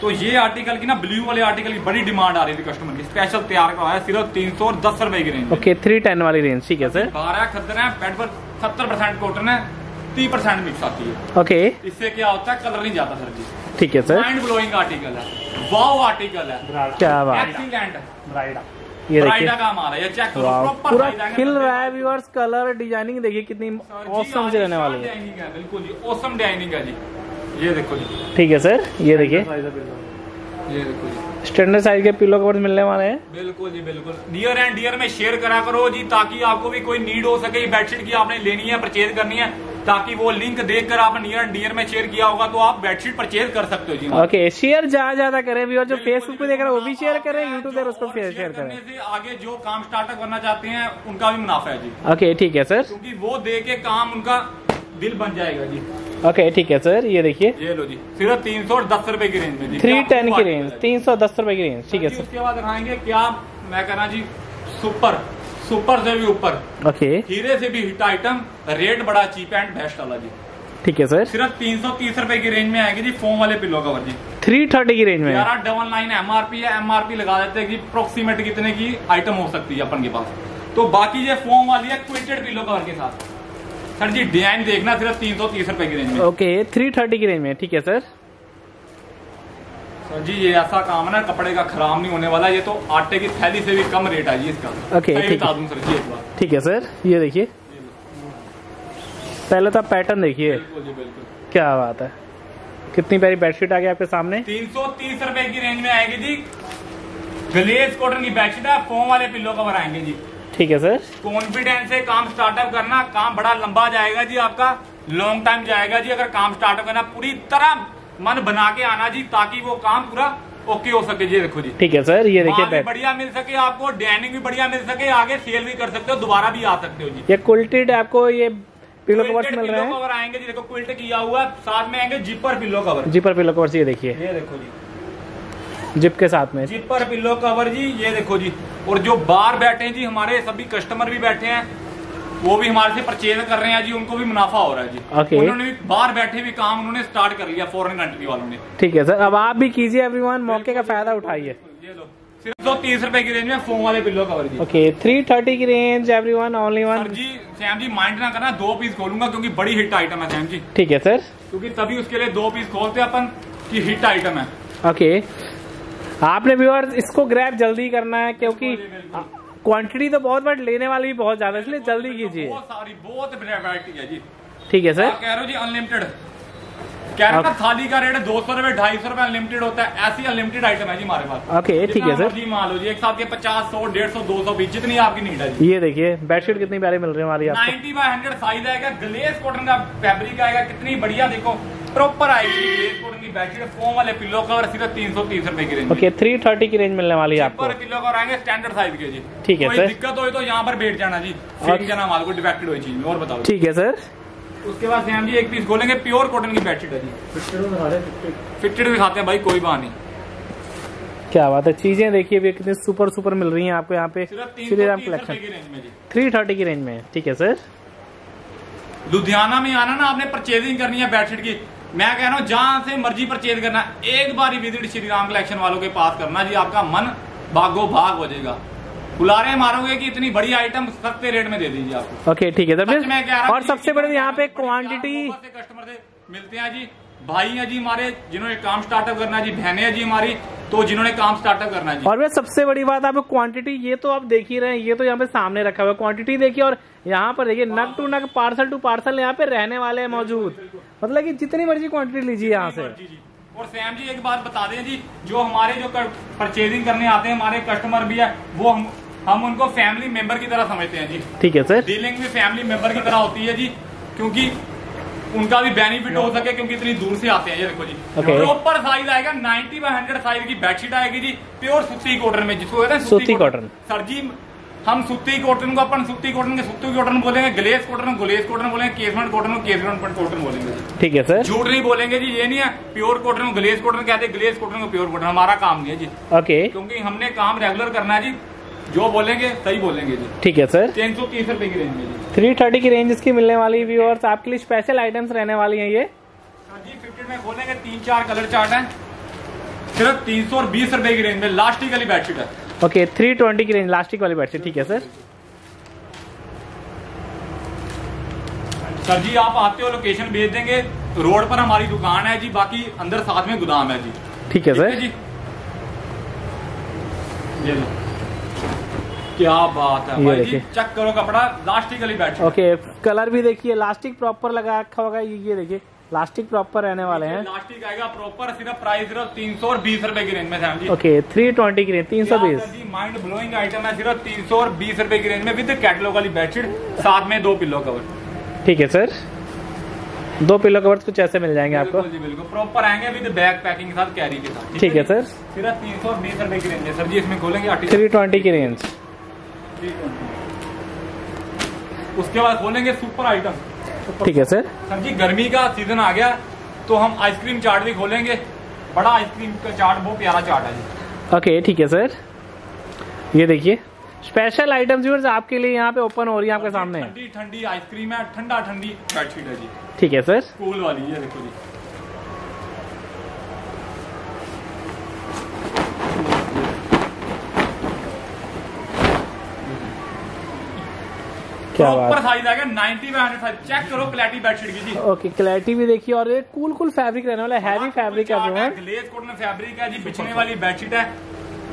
तो ये आर्टिकल की ना ब्लू वाले आर्टिकल की बड़ी डिमांड आ रही थी कस्टमर की। स्पेशल तैयार करवाया है सिर्फ़ तीन सौ दस रुपए की रेंज ओके थ्री टेन वाली रेंज ठीक है सर बारह खद्दर है बेड पर सत्तर परसेंट कॉटन है तीस परसेंट मिक्स आती है। ओके इससे क्या होता है कलर नहीं जाता सर जी। ठीक है सर माइंड ब्लोइंग आर्टिकल है। वाव आर्टिकल है। क्या बात। है एक्सीलेंट ये देखिए। का माल है ये चेक करो पूरा खिल रहा है व्यूअर्स कलर डिज़ाइनिंग देखिए कितनी औसम से रहने वाली है। है बिल्कुल जी औसम डिज़ाइनिंग है जी। ये देखो जी। ठीक है सर ये देखिए। ये देखो जी। स्टैंडर्ड साइज़ के पिलो कवर मिलने वाले हैं। बिल्कुल जी बिल्कुल। नियर एंड डियर में शेयर करा करो जी ताकि आपको भी कोई नीड हो सके बेडशीट की आपने लेनी है परचेज करनी है ताकि वो लिंक देखकर आप नियर एंड डियर में शेयर किया होगा तो आप बेडशीट परचेज कर सकते हो जी। ओके शेयर ज़्यादा ज़्यादा करें और जो फेसबुक पे देख रहे हैं वो भी शेयर करें यूट्यूब पर उसको शेयर शेयर करें। से आगे जो काम स्टार्टअप करना चाहते हैं उनका भी मुनाफा है जी। ओके ठीक है सर क्योंकि वो दे के काम उनका दिल बन जाएगा जी। ओके ठीक है सर ये देखिए. ये लो जी. सिर्फ़ तीन सौ दस रुपए की रेंज में थ्री टेन की रेंज तीन सौ दस रुपए की रेंज ठीक है सर उसके बाद दिखाएँगे क्या मैं कह रहा जी सुपर सुपर से भी ऊपर. ओके हीरे से भी हिट आइटम रेट बड़ा चीप एंड बेस्ट वाला जी. ठीक है सर सिर्फ़ तीन सौ तीस रुपए की रेंज में आएगी जी फोम वाले पिलो कवर जी. थ्री थर्टी की रेंज में. ग्यारह डबल नाइन एमआरपी है एमआरपी लगा देते हैं कि अप्रोक्सीमेट कितने की आइटम हो सकती है अपन के पास. तो बाकी ये फोम वाली है क्विंटेड पिलो कवर के साथ. सर जी डिज़ाइन देखना सिर्फ़ तीन सौ तीस रुपए की रेंज में। ओके थ्री थर्टी की रेंज में ठीक है सर सर जी ये ऐसा काम है ना कपड़े का खराब नहीं होने वाला ये तो आटे की थैली से भी कम रेट है जी इसका। ओके, ठीक बता है। दूँ सर जी एक बार ठीक है सर ये देखिए। पहले तो आप पैटर्न देखिए। बिल्कुल क्या बात है। कितनी प्यारी बेडशीट आ गई आपके सामने। तीन सौ तीस रुपए की रेंज में आएगी जी। गलेज कॉटन की बेडशीट है फोम वाले पिल्लो कवर आएँगे जी। ठीक है सर कॉन्फिडेंस से काम स्टार्टअप करना काम बड़ा लंबा जाएगा जी आपका लॉन्ग टाइम जाएगा जी अगर काम स्टार्टअप करना पूरी तरह मन बना के आना जी ताकि वो काम पूरा ओके हो सके जी देखो जी। ठीक है सर ये देखिए बढ़िया मिल सके आपको डैनिंग भी बढ़िया मिल सके आगे सेल भी कर सकते हो दोबारा भी आ सकते हो जी। ये कुल्टेड आपको ये पिलो Quilted मिल रहे हैं? कवर आएँगे जी देखो क्विल्ट किया हुआ है, साथ में आएँगे zipper pillow cover zipper pillow covers ये देखिए। ये देखो जी। जिप के साथ में। जिप पर पिल्लो कवर जी ये देखो जी। और जो बाहर बैठे हैं जी हमारे सभी कस्टमर भी बैठे हैं वो भी हमारे से परचेज कर रहे हैं जी उनको भी मुनाफा हो रहा है जी। Okay. उन्होंने भी बाहर बैठे भी काम उन्होंने स्टार्ट कर लिया फॉरेन कंट्री वालों ने। ठीक है सर अब आप भी कीजिए एवरीवन मौके का फ़ायदा उठाइए। सिर्फ़ सौ तीस रूपए की रेंज में फोम वाले पिल्लो कवर जी। ओके थ्री थर्टी की रेंज एवरीवन ओनली वन जी सैम जी माइंड ना करना दो पीस खोलूँगा क्योंकि बड़ी हिट आइटम है सैम जी। ठीक है सर क्योंकि तभी उसके लिए दो पीस खोलते अपन की हिट आइटम है। ओके आपने व्यूअर्स इसको ग्रैप जल्दी करना है क्योंकि क्वांटिटी तो बहुत बट लेने वाली भी बहुत ज़्यादा इसलिए जल्दी कीजिए। बहुत सारी बहुत वैरायटी है जी। ठीक है सर कह रहे हो जी अनलिमिटेड रहे थाली का रेट दो सौ रुपए ढाई सौ रुपए अनलिमिटेड होता है। ऐसी अनलिमिटेड आइटम है जी हमारे पास। ओके ठीक है सर जी मान लो जी एक साथ के पचास सौ डेढ़ सौ दो सौ बीस जितनी आपकी नीड है ये देखिए बेडशीट कितनी प्यारी मिल रही है हमारी नाइनटी बाय हंड्रेड साइज़ आएगा ग्लेस कॉटन का फैब्रिक आएगा कितनी बढ़िया देखो। प्रॉपर आएगी ग्लेस कॉटन की बेडशीट फोम वाले पिल्लो कवर सिर्फ़ तीन सौ तीस रुपए की रेंज ओके थ्री थर्टी की रेंज मिलने वाली है आपको। पिल्लो कवर आएँगे स्टैंडर्ड साइज़ के जी। ठीक है, सर। दिक्कत हो तो यहाँ पर बैठ जाना जी। माल को डिफेक्टेड हुई चीज़ में और बताओ। ठीक है सर उसके बाद से हम जी एक पीस खोलेंगे प्योर कॉटन की बेडशीट है जी। फिटेड भी खाते हैं भाई कोई बात नहीं। क्या बात है चीज़ें देखिए भी कितनी सुपर सुपर मिल रही हैं आपको यहाँ पे। श्री राम कलेक्शन में थ्री थर्टी की रेंज में ठीक है सर लुधियाना में आना ना आपने परचेजिंग करनी है बेडशीट की। मैं कह रहा हूँ जहाँ से मर्ज़ी परचेज करना एक बार विज़िट श्री राम कलेक्शन वालों के पास करना जी आपका मन भागो भाग हो जाएगा। बुलारे मारोगे कि इतनी बड़ी आइटम सस्ते रेट में दे दीजिए आपको। ओके ठीक है सर और सबसे बड़े यहाँ पे क्वांटिटी कस्टमर से मिलते हैं जी। भाई है जी हमारे जिन्होंने काम स्टार्टअप करना है जी। बहनें हैं जी हमारी तो जिन्होंने काम स्टार्टअप करना है जी। और वे सबसे बड़ी बात आप क्वांटिटी ये तो आप देख ही रहे हैं ये तो यहाँ पे सामने रखा हुआ है। क्वांटिटी देखिए और यहाँ पर देखिए नग टू नग पार्सल टू पार्सल यहाँ पे रहने वाले हैं मौजूद। मतलब कि जितनी मर्ज़ी क्वांटिटी लीजिए यहाँ से। और सैम जी एक बात बता दें जी जो हमारे जो परचेजिंग करने आते हैं हमारे कस्टमर भी है वो हम हम उनको फैमिली मेंबर की तरह समझते हैं जी। ठीक है सर डीलिंग भी फैमिली मेंबर की तरह होती है जी क्योंकि उनका भी बेनिफिट हो सके क्योंकि इतनी दूर से आते हैं ये देखो जी. प्रॉपर साइज़ आएगा 90 बाय 100 साइज़ की बेडशीट आएगी जी प्योर सूती कॉटन में जिसको कहते हैं सूती कॉटन। सर जी हम सूती कॉटन को अपन सूती कॉटन के सूती कॉटन बोलेंगे ग्लेस कॉटन को ग्लेस कॉटन बोलेंगे केसमेंट कॉटन को केसमेंट कॉटन बोलेंगे ठीक है सर झूठ नहीं बोलेंगे जी ये नहीं है प्योर कॉटन को ग्लेस कॉटन कहते हैं ग्लेस कॉटन को प्योर कॉटन हमारा काम नहीं है जी। ओके क्योंकि हमने काम रेगुलर करना है जी जो बोलेंगे सही बोलेंगे जी। ठीक है सर। तीन सौ तीस रुपए की रेंज में थ्री थर्टी की रेंज इसकी मिलने वाली व्यूअर्स आपके लिए स्पेशल आइटम्स रहने वाली हैं ये। सर जी फिफ्टी में खोलेंगे तीन चार कलर चार्ट है। सिर्फ़ तीन सौ और बीस रुपए की रेंज में लास्टिक वाली बेडशीट है। ओके थ्री ट्वेंटी की रेंज लास्टिक वाली बेडशीट ठीक है सर सर जी आप आते हो लोकेशन भेज देंगे। रोड पर हमारी दुकान है जी बाकी अंदर साथ में गोदाम है जी। ठीक है ठीक है सर जी। ये लो। क्या बात है ये भाई जी देखिए। चेक करो कपड़ा लास्टिक वाली बेडशीट ओके कलर भी देखिए लास्टिक प्रॉपर लगा रखा होगा ये ये देखिए लास्टिक प्रॉपर रहने वाले हैं। लास्टिक आएगा प्रॉपर सिर्फ़ प्राइस सिर्फ़ तीन सौ और बीस रुपए की रेंज में जी। ओके थ्री ट्वेंटी की रेंज तीन सौ बीस। माइंड ब्लोइंग आइटम है सिर्फ़ तीन सौ और बीस रुपए की रेंज में विद कैटलॉग वाली बेडशीट साथ में दो पिल्लो कवर ठीक है सर दो पिलो कवर्स कुछ ऐसे मिल जाएँगे आपको। जी बिल्कुल। प्रॉपर आएँगे विद बैग पैकिंग के साथ कैरी के साथ। ठीक है सर सिर्फ़ तीन सौ बीस रुपए की रेंज है सर जी इसमें खोलेंगे थ्री ट्वेंटी की रेंज उसके बाद खोलेंगे सुपर आइटम ठीक है सर सर जी गर्मी का सीज़न आ गया तो हम आइसक्रीम चाट भी खोलेंगे। बड़ा आइसक्रीम का चाट बहुत प्यारा चाट है जी। ओके ठीक है सर ये देखिए स्पेशल आइटम्स व्यूअर्स आपके लिए यहाँ पे ओपन हो रही है आपके सामने। ठंडी ठंडी आइसक्रीम है ठंडा ठंडी बेडशीट है जी। ठीक है सर कूल वाली ये देखो जी। क्या बात साइज़ आएगा 90 बाय 100 चेक करो क्लैरिटी बेडशीट की जी। ओके क्लैरिटी भी देखिए और ये कूल कूल फैब्रिक रहने वाला है हैवी फैब्रिक है। फैब्रिक है जी बिछने वाली बेडशीट है।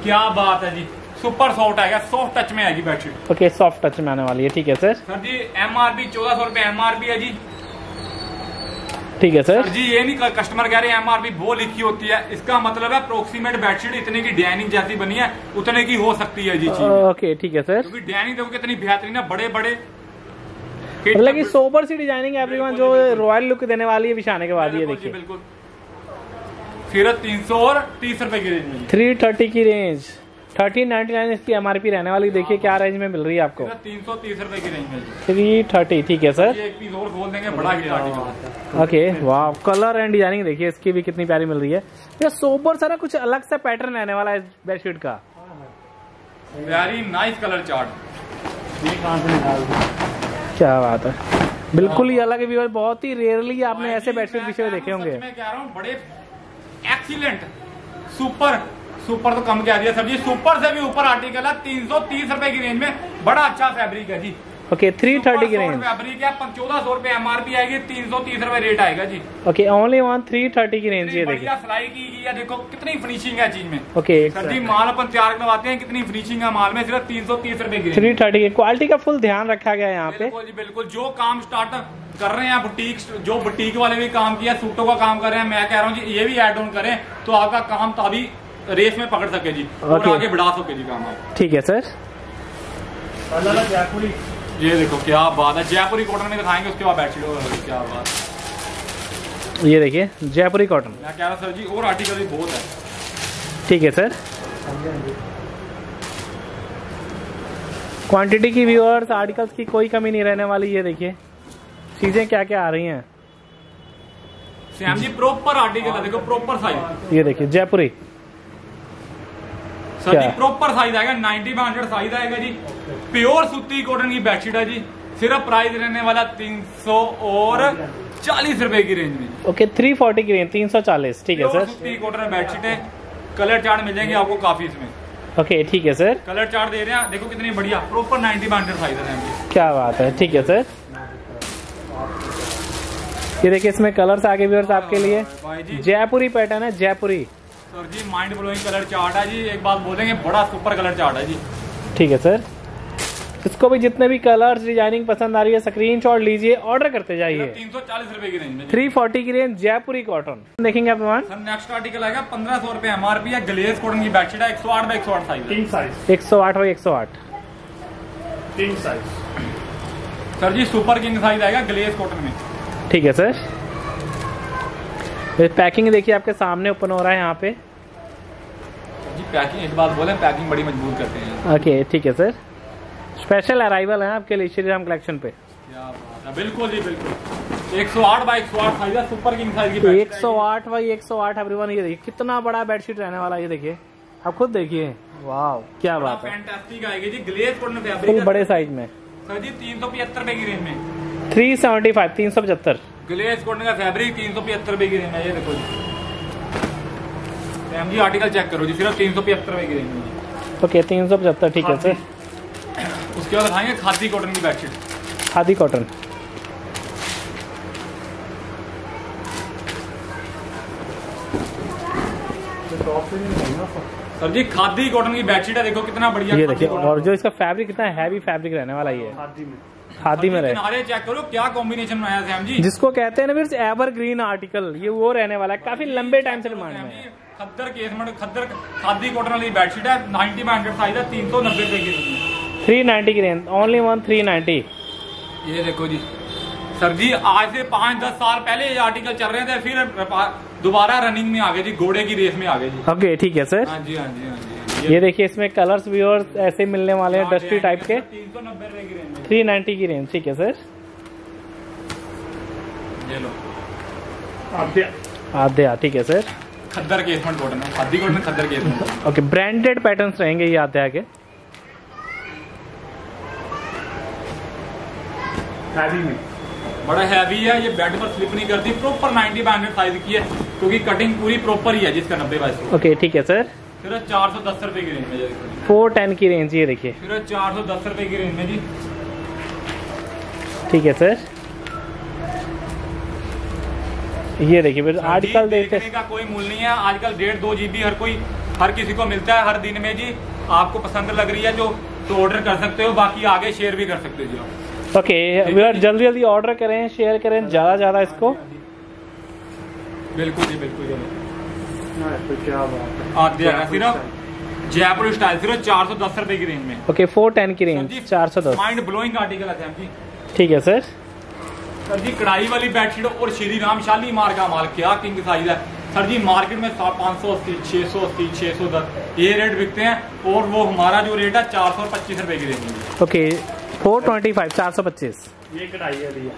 क्या बात है जी। सुपर सॉफ्ट आएगा सॉफ्ट टच में आएगी बेडशीट ओके सॉफ्ट टच में आने वाली है ठीक है सर सर जी एमआरपी चौदह सौ रुपए एमआरपी है जी। ठीक है सर सर जी ये नहीं कस्टमर कह रहे हैं एमआरपी वो लिखी होती है। इसका मतलब है अप्रोक्सीमेट बेडशीट इतने की डिज़ाइनिंग जैसी बनी है उतने की हो सकती है जी चीज़। ओके ठीक है सर क्योंकि डिज़ाइनिंग देखो कितनी बेहतरीन है बड़े बड़े मतलब कि सोबर सी डिज़ाइनिंग एवरीवन जो रॉयल लुक देने वाली है बिछाने के बाद ये देखिए। बिल्कुल। सिर्फ़ तीन सौ और तीस रुपए की रेंज थ्री थर्टी की रेंज थर्टीन नाइनटी नाइन इसकी एमआरपी रहने वाली देखिए क्या रेंज में मिल रही है आपको। तीन सौ तीस रुपए की रेंज में थ्री थर्टी ठीक है सर एक पीस और खोल देंगे बड़ा ओके वाह कलर एंड डिज़ाइनिंग देखिए इसकी भी कितनी प्यारी मिल रही है। ये सोबर सारा कुछ अलग सा पैटर्न रहने वाला है इस बेडशीट का। वेरी नाइस कलर चार्ट क्या बात है। बिल्कुल ही अलग है व्यूअर बहुत ही रेयरली आपने ऐसे बेडशीट विषय देखे होंगे। में कह रहा हूँ बड़े एक्सीलेंट सुपर सुपर तो कम कह दिया सर जी। सुपर से भी ऊपर आर्टिकल है तीन सौ तीस रुपए की रेंज में बड़ा अच्छा फैब्रिक है जी। ओके थ्री थर्टी की रेंज फैब्रिक है चौदह सौ रुपए एमआरपी आएगी तीन सौ तीस रुपए रेट आएगा जी। Okay only one three thirty की रेंज ये देखिए। सिलाई की गई है देखो कितनी फिनिशिंग है चीज़ में। ओके सर जी माल अपन तैयार करवाते हैं कितनी फिनिशिंग है माल में सिर्फ़ तीन सौ तीस रुपए की थ्री थर्टी की क्वालिटी का फुल ध्यान रखा गया है यहाँ पे। बिल्कुल बिल्कुल। जो काम स्टार्ट कर रहे हैं बुटीक जो बुटीक वाले भी काम किया सूटों का काम कर रहे हैं मैं कह रहा हूँ जी ये भी एड ऑन करें तो आपका काम तभी रेस में पकड़ सके जी। और Okay. आगे बढ़ा सके जी काम आप। ठीक है सर। जयपुरी। ये देखो क्या बात है। जयपुरी कॉटन में दिखाएँगे उसके बाद बेडशीट क्या बात ये देखिए जयपुरी कॉटन। मैं कह रहा सर जी और आर्टिकल भी बहुत है। ठीक है सर। क्वांटिटी की व्यूअर्स आर्टिकल्स की कोई कमी नहीं रहने वाली ये देखिए। चीज़ें क्या क्या आ रही हैं? श्याम जी प्रॉपर आर्टिकल है देखो प्रॉपर साइज़ ये देखिए जयपुरी। जी क्या? प्रॉपर साइज़ आएगा 90 बाय 100 साइज़ आएगा जी प्योर सूती कॉटन की बेडशीट है जी सिर्फ़ प्राइस रहने वाला 300 और चालीस रुपए की रेंज में ओके थ्री फोर्टी की रेंज तीन सौ चालीस ठीक है सर सूती कॉटन बेडशीट है कलर चार्ट मिल जाएँगे आपको काफ़ी इसमें ओके ठीक है सर कलर चार्ट दे रहे हैं देखो कितनी बढ़िया प्रॉपर 90 बाय 100 साइज़ है क्या बात है ठीक है सर ये देखिए इसमें कलर्स आगे व्यूअर्स आपके लिए जयपुरी पैटर्न है जयपुरी। सर जी माइंड ब्लोइंग कलर चार्ट है जी। एक बात बोलेंगे बड़ा सुपर कलर चार्ट है जी। ठीक है सर। इसको भी जितने भी कलर्स डिज़ाइनिंग पसंद आ रही है स्क्रीन शॉट लीजिए ऑर्डर करते जाइए। तीन सौ चालीस रुपए की रेंज में थ्री फोर्टी की रेंज जयपुरी कॉटन देखेंगे आप सर नेक्स्ट आर्टिकल आएगा पंद्रह सौ रुपए एमआरपी है ग्लेज कॉटन की बेडशीट है एक सौ आठ बाई एक सौ आठ साइज़ साइज़ एक सौ आठ बाई एक सौ आठ। किंग साइज़ सर जी सुपर किंग साइज़ आएगा ग्लेज कॉटन में। ठीक है सर। पैकिंग देखिए आपके सामने ओपन हो रहा है यहाँ पे। जी पैकिंग एक बात बोले पैकिंग बड़ी मज़बूत करते हैं। ओके ठीक है सर स्पेशल अराइवल है आपके लिए श्री राम कलेक्शन पे बिल्कुल जी बिल्कुल। एक सौ आठ बाई एक सौ आठ साइज़ है सुपर किंग साइज़ की bedsheet एक सौ आठ बाई एक सौ आठ एवरीवन ये देखिए कितना बड़ा बेडशीट रहने वाला ये देखिए। आप खुद देखिए। वाह क्या बात है। फैंटास्टिक आएगी जी ग्लेज कॉटन फैब्रिक बड़े साइज़ में। सर जी तीन सौ पचहत्तर रुपए की रेंज में। थ्री सेवेंटी फाइव तीन सौ पचहत्तर। ग्लेज कॉटन का फैब्रिक तीन सौ पचहत्तर रुपए की रेंज में ये देखो जी। मैम जी आर्टिकल चेक करो जी सिर्फ़ तीन सौ पचहत्तर रुपए की ओके तीन सौ पचहत्तर ठीक है सर उसके बाद दिखाएँगे खादी कॉटन की बेडशीट खादी कॉटन सर जी खादी कॉटन की बेडशीट है देखो कितना बढ़िया ये देखिए और जो इसका फैब्रिक कितना हैवी फैब्रिक रहने वाला ये। है खादी में। खादी में रहे। चेक करो क्या कॉम्बिनेशन बनाया सैम जी जिसको कहते हैं ना फिर एवर ग्रीन आर्टिकल ये वो रहने वाला है काफ़ी लंबे टाइम से डिमांड में है। खद्दर केसमेंट खद्दर खादी कॉटन वाली बेडशीट है 90 बाय 100 साइज़ है 390 रुपए की रेंज में। थ्री नाइन्टी की range only one three ninety ये देखो जी। सर जी आज से पाँच दस साल पहले ये आर्टिकल चल रहे थे फिर दोबारा रनिंग में आ गए जी घोड़े की रेस में आ गए जी। ओके ठीक है सर हाँ जी हाँ जी हाँ जी ये देखिए इसमें कलर्स भी और ऐसे मिलने वाले हैं डस्टी टाइप के। तीन सौ नब्बे रुपए की रेंज थ्री नाइन्टी की रेंज ठीक है सर ये लो। आद्या। आधे ठीक है सर खद्दर केसमेंट कॉटन है। खादी कॉटन खद्दर केसमेंट ओके ब्रांडेड पैटर्न्स रहेंगे ये आते आगे। हैवी में। बड़ा हैवी है ये बेड पर स्लिप नहीं करती। प्रॉपर 90 बाय 100 साइज़ की है क्योंकि कटिंग पूरी प्रॉपर ही है जिसका नब्बे बाय सौ। ओके ठीक है सर फिर चार सौ दस रुपए की रेंज में फोर टेन की रेंज ये देखिए। फिर चार सौ दस रुपए की रेंज में जी। ठीक है सर ये देखिए फिर जी, आर्टिकल देखने का कोई मूल नहीं है। आजकल डेढ़ दो जीबी हर कोई हर किसी को मिलता है हर दिन में जी। आपको पसंद लग रही है जो तो ऑर्डर कर सकते हो बाकी आगे शेयर भी कर सकते हो जी आप। ओके व्यूअर जल्दी जल्दी ऑर्डर करें शेयर करें ज़्यादा ज़्यादा इसको। बिल्कुल जी बिल्कुल जी। है? जयपुर सिर्फ़ जयपुर स्टाइल सिर्फ़ चार सौ दस रुपए की रेंज में। ओके फोर टेन की रेंज चार सौ दस। माइंड ब्लोइंग आर्टिकल है ठीक है सर सर जी कढ़ाई वाली बेडशीट और श्री राम शालीमार का माल क्या किंग साइज़ है? सर जी मार्केट में पाँच सौ अस्सी छह सौ अस्सी छह सौ दस ये रेट बिकते हैं और वो हमारा जो रेट है चार सौ पच्चीस रुपए की में ओके फोर ट्वेंटी फाइव चार सौ पच्चीस। ये कढ़ाई है भैया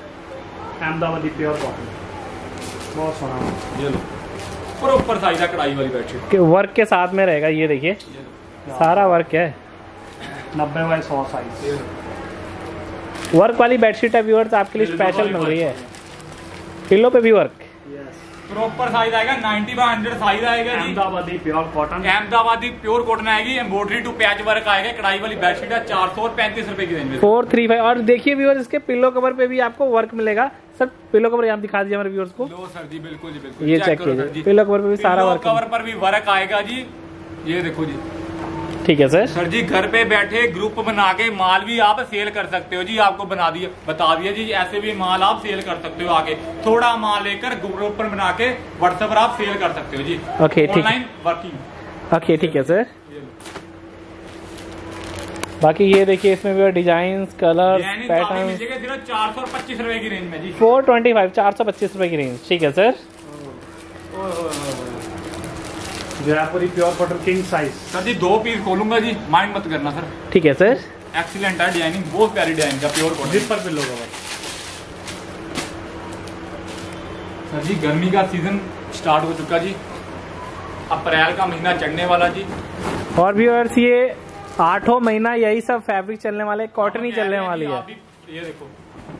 अहमदाबादी प्योर कॉटन। बहुत सोना। ये लो। प्रॉपर साइज़ है कढ़ाई वाली बेडशीट के वर्क के साथ में रहेगा ये देखिए। सारा वर्क है। नब्बे बाई सौ साइज़। वर्क वाली बेडशीट है व्यूअर्स आपके लिए स्पेशल मिल रही है। पिल्लो पे भी वर्क यस प्रॉपर साइज़ आएगा 90 बाय 100 साइज़ आएगा जी। Ahmedabadi pure cotton Ahmedabadi pure cotton आएगी एम्ब्रॉयडरी टू पैच वर्क आएगा कढ़ाई वाली बेडशीट है चार सौ पैंतीस रुपए की रेंज में। फोर थ्री फाइव और देखिए व्यूअर्स इसके पिल्लो कवर पे भी आपको वर्क मिलेगा। सर पिल्लो कवर यहाँ दिखा दीजिए हमारे व्यूअर्स को। लो सर जी बिल्कुल जी बिल्कुल। ये चेक करो सर कीजिए जी। पिल्लो कवर पे भी सारा वर्क कवर पर भी वर्क आएगा जी। ये देखो जी। ठीक है सर सर जी घर पे बैठे ग्रुप बना के माल भी आप सेल कर सकते हो जी आपको बना दिया बता दिया जी ऐसे भी माल आप सेल कर सकते हो आगे। थोड़ा माल लेकर ग्रुप पर बना के व्हाट्सएप पर आप सेल कर सकते हो जी। ओके, ठीक है। ऑनलाइन वर्किंग ओके ठीक है सर बाकी ये देखिए इसमें भी डिज़ाइन कलर पैटर्न चार सौ पच्चीस रुपए की रेंज में जी। फोर ट्वेंटी फाइव चार सौ पच्चीस रुपए की रेंज ठीक है sir Jaipuri pure cotton king size sir जी दो पीस खोलूँगा जी। माइंड मत करना सर। ठीक है सर एक्सीलेंट है डिज़ाइनिंग बहुत प्यारी डिज़ाइन का प्योर कॉटन जिस पर पिल्लो कवर सर जी गर्मी का सीज़न स्टार्ट हो चुका जी। अप्रैल का महीना चढ़ने वाला जी। और व्यूअर्स ये आठों महीना यही सब फैब्रिक चलने वाले कॉटन ही चलने वाली है। ये देखो।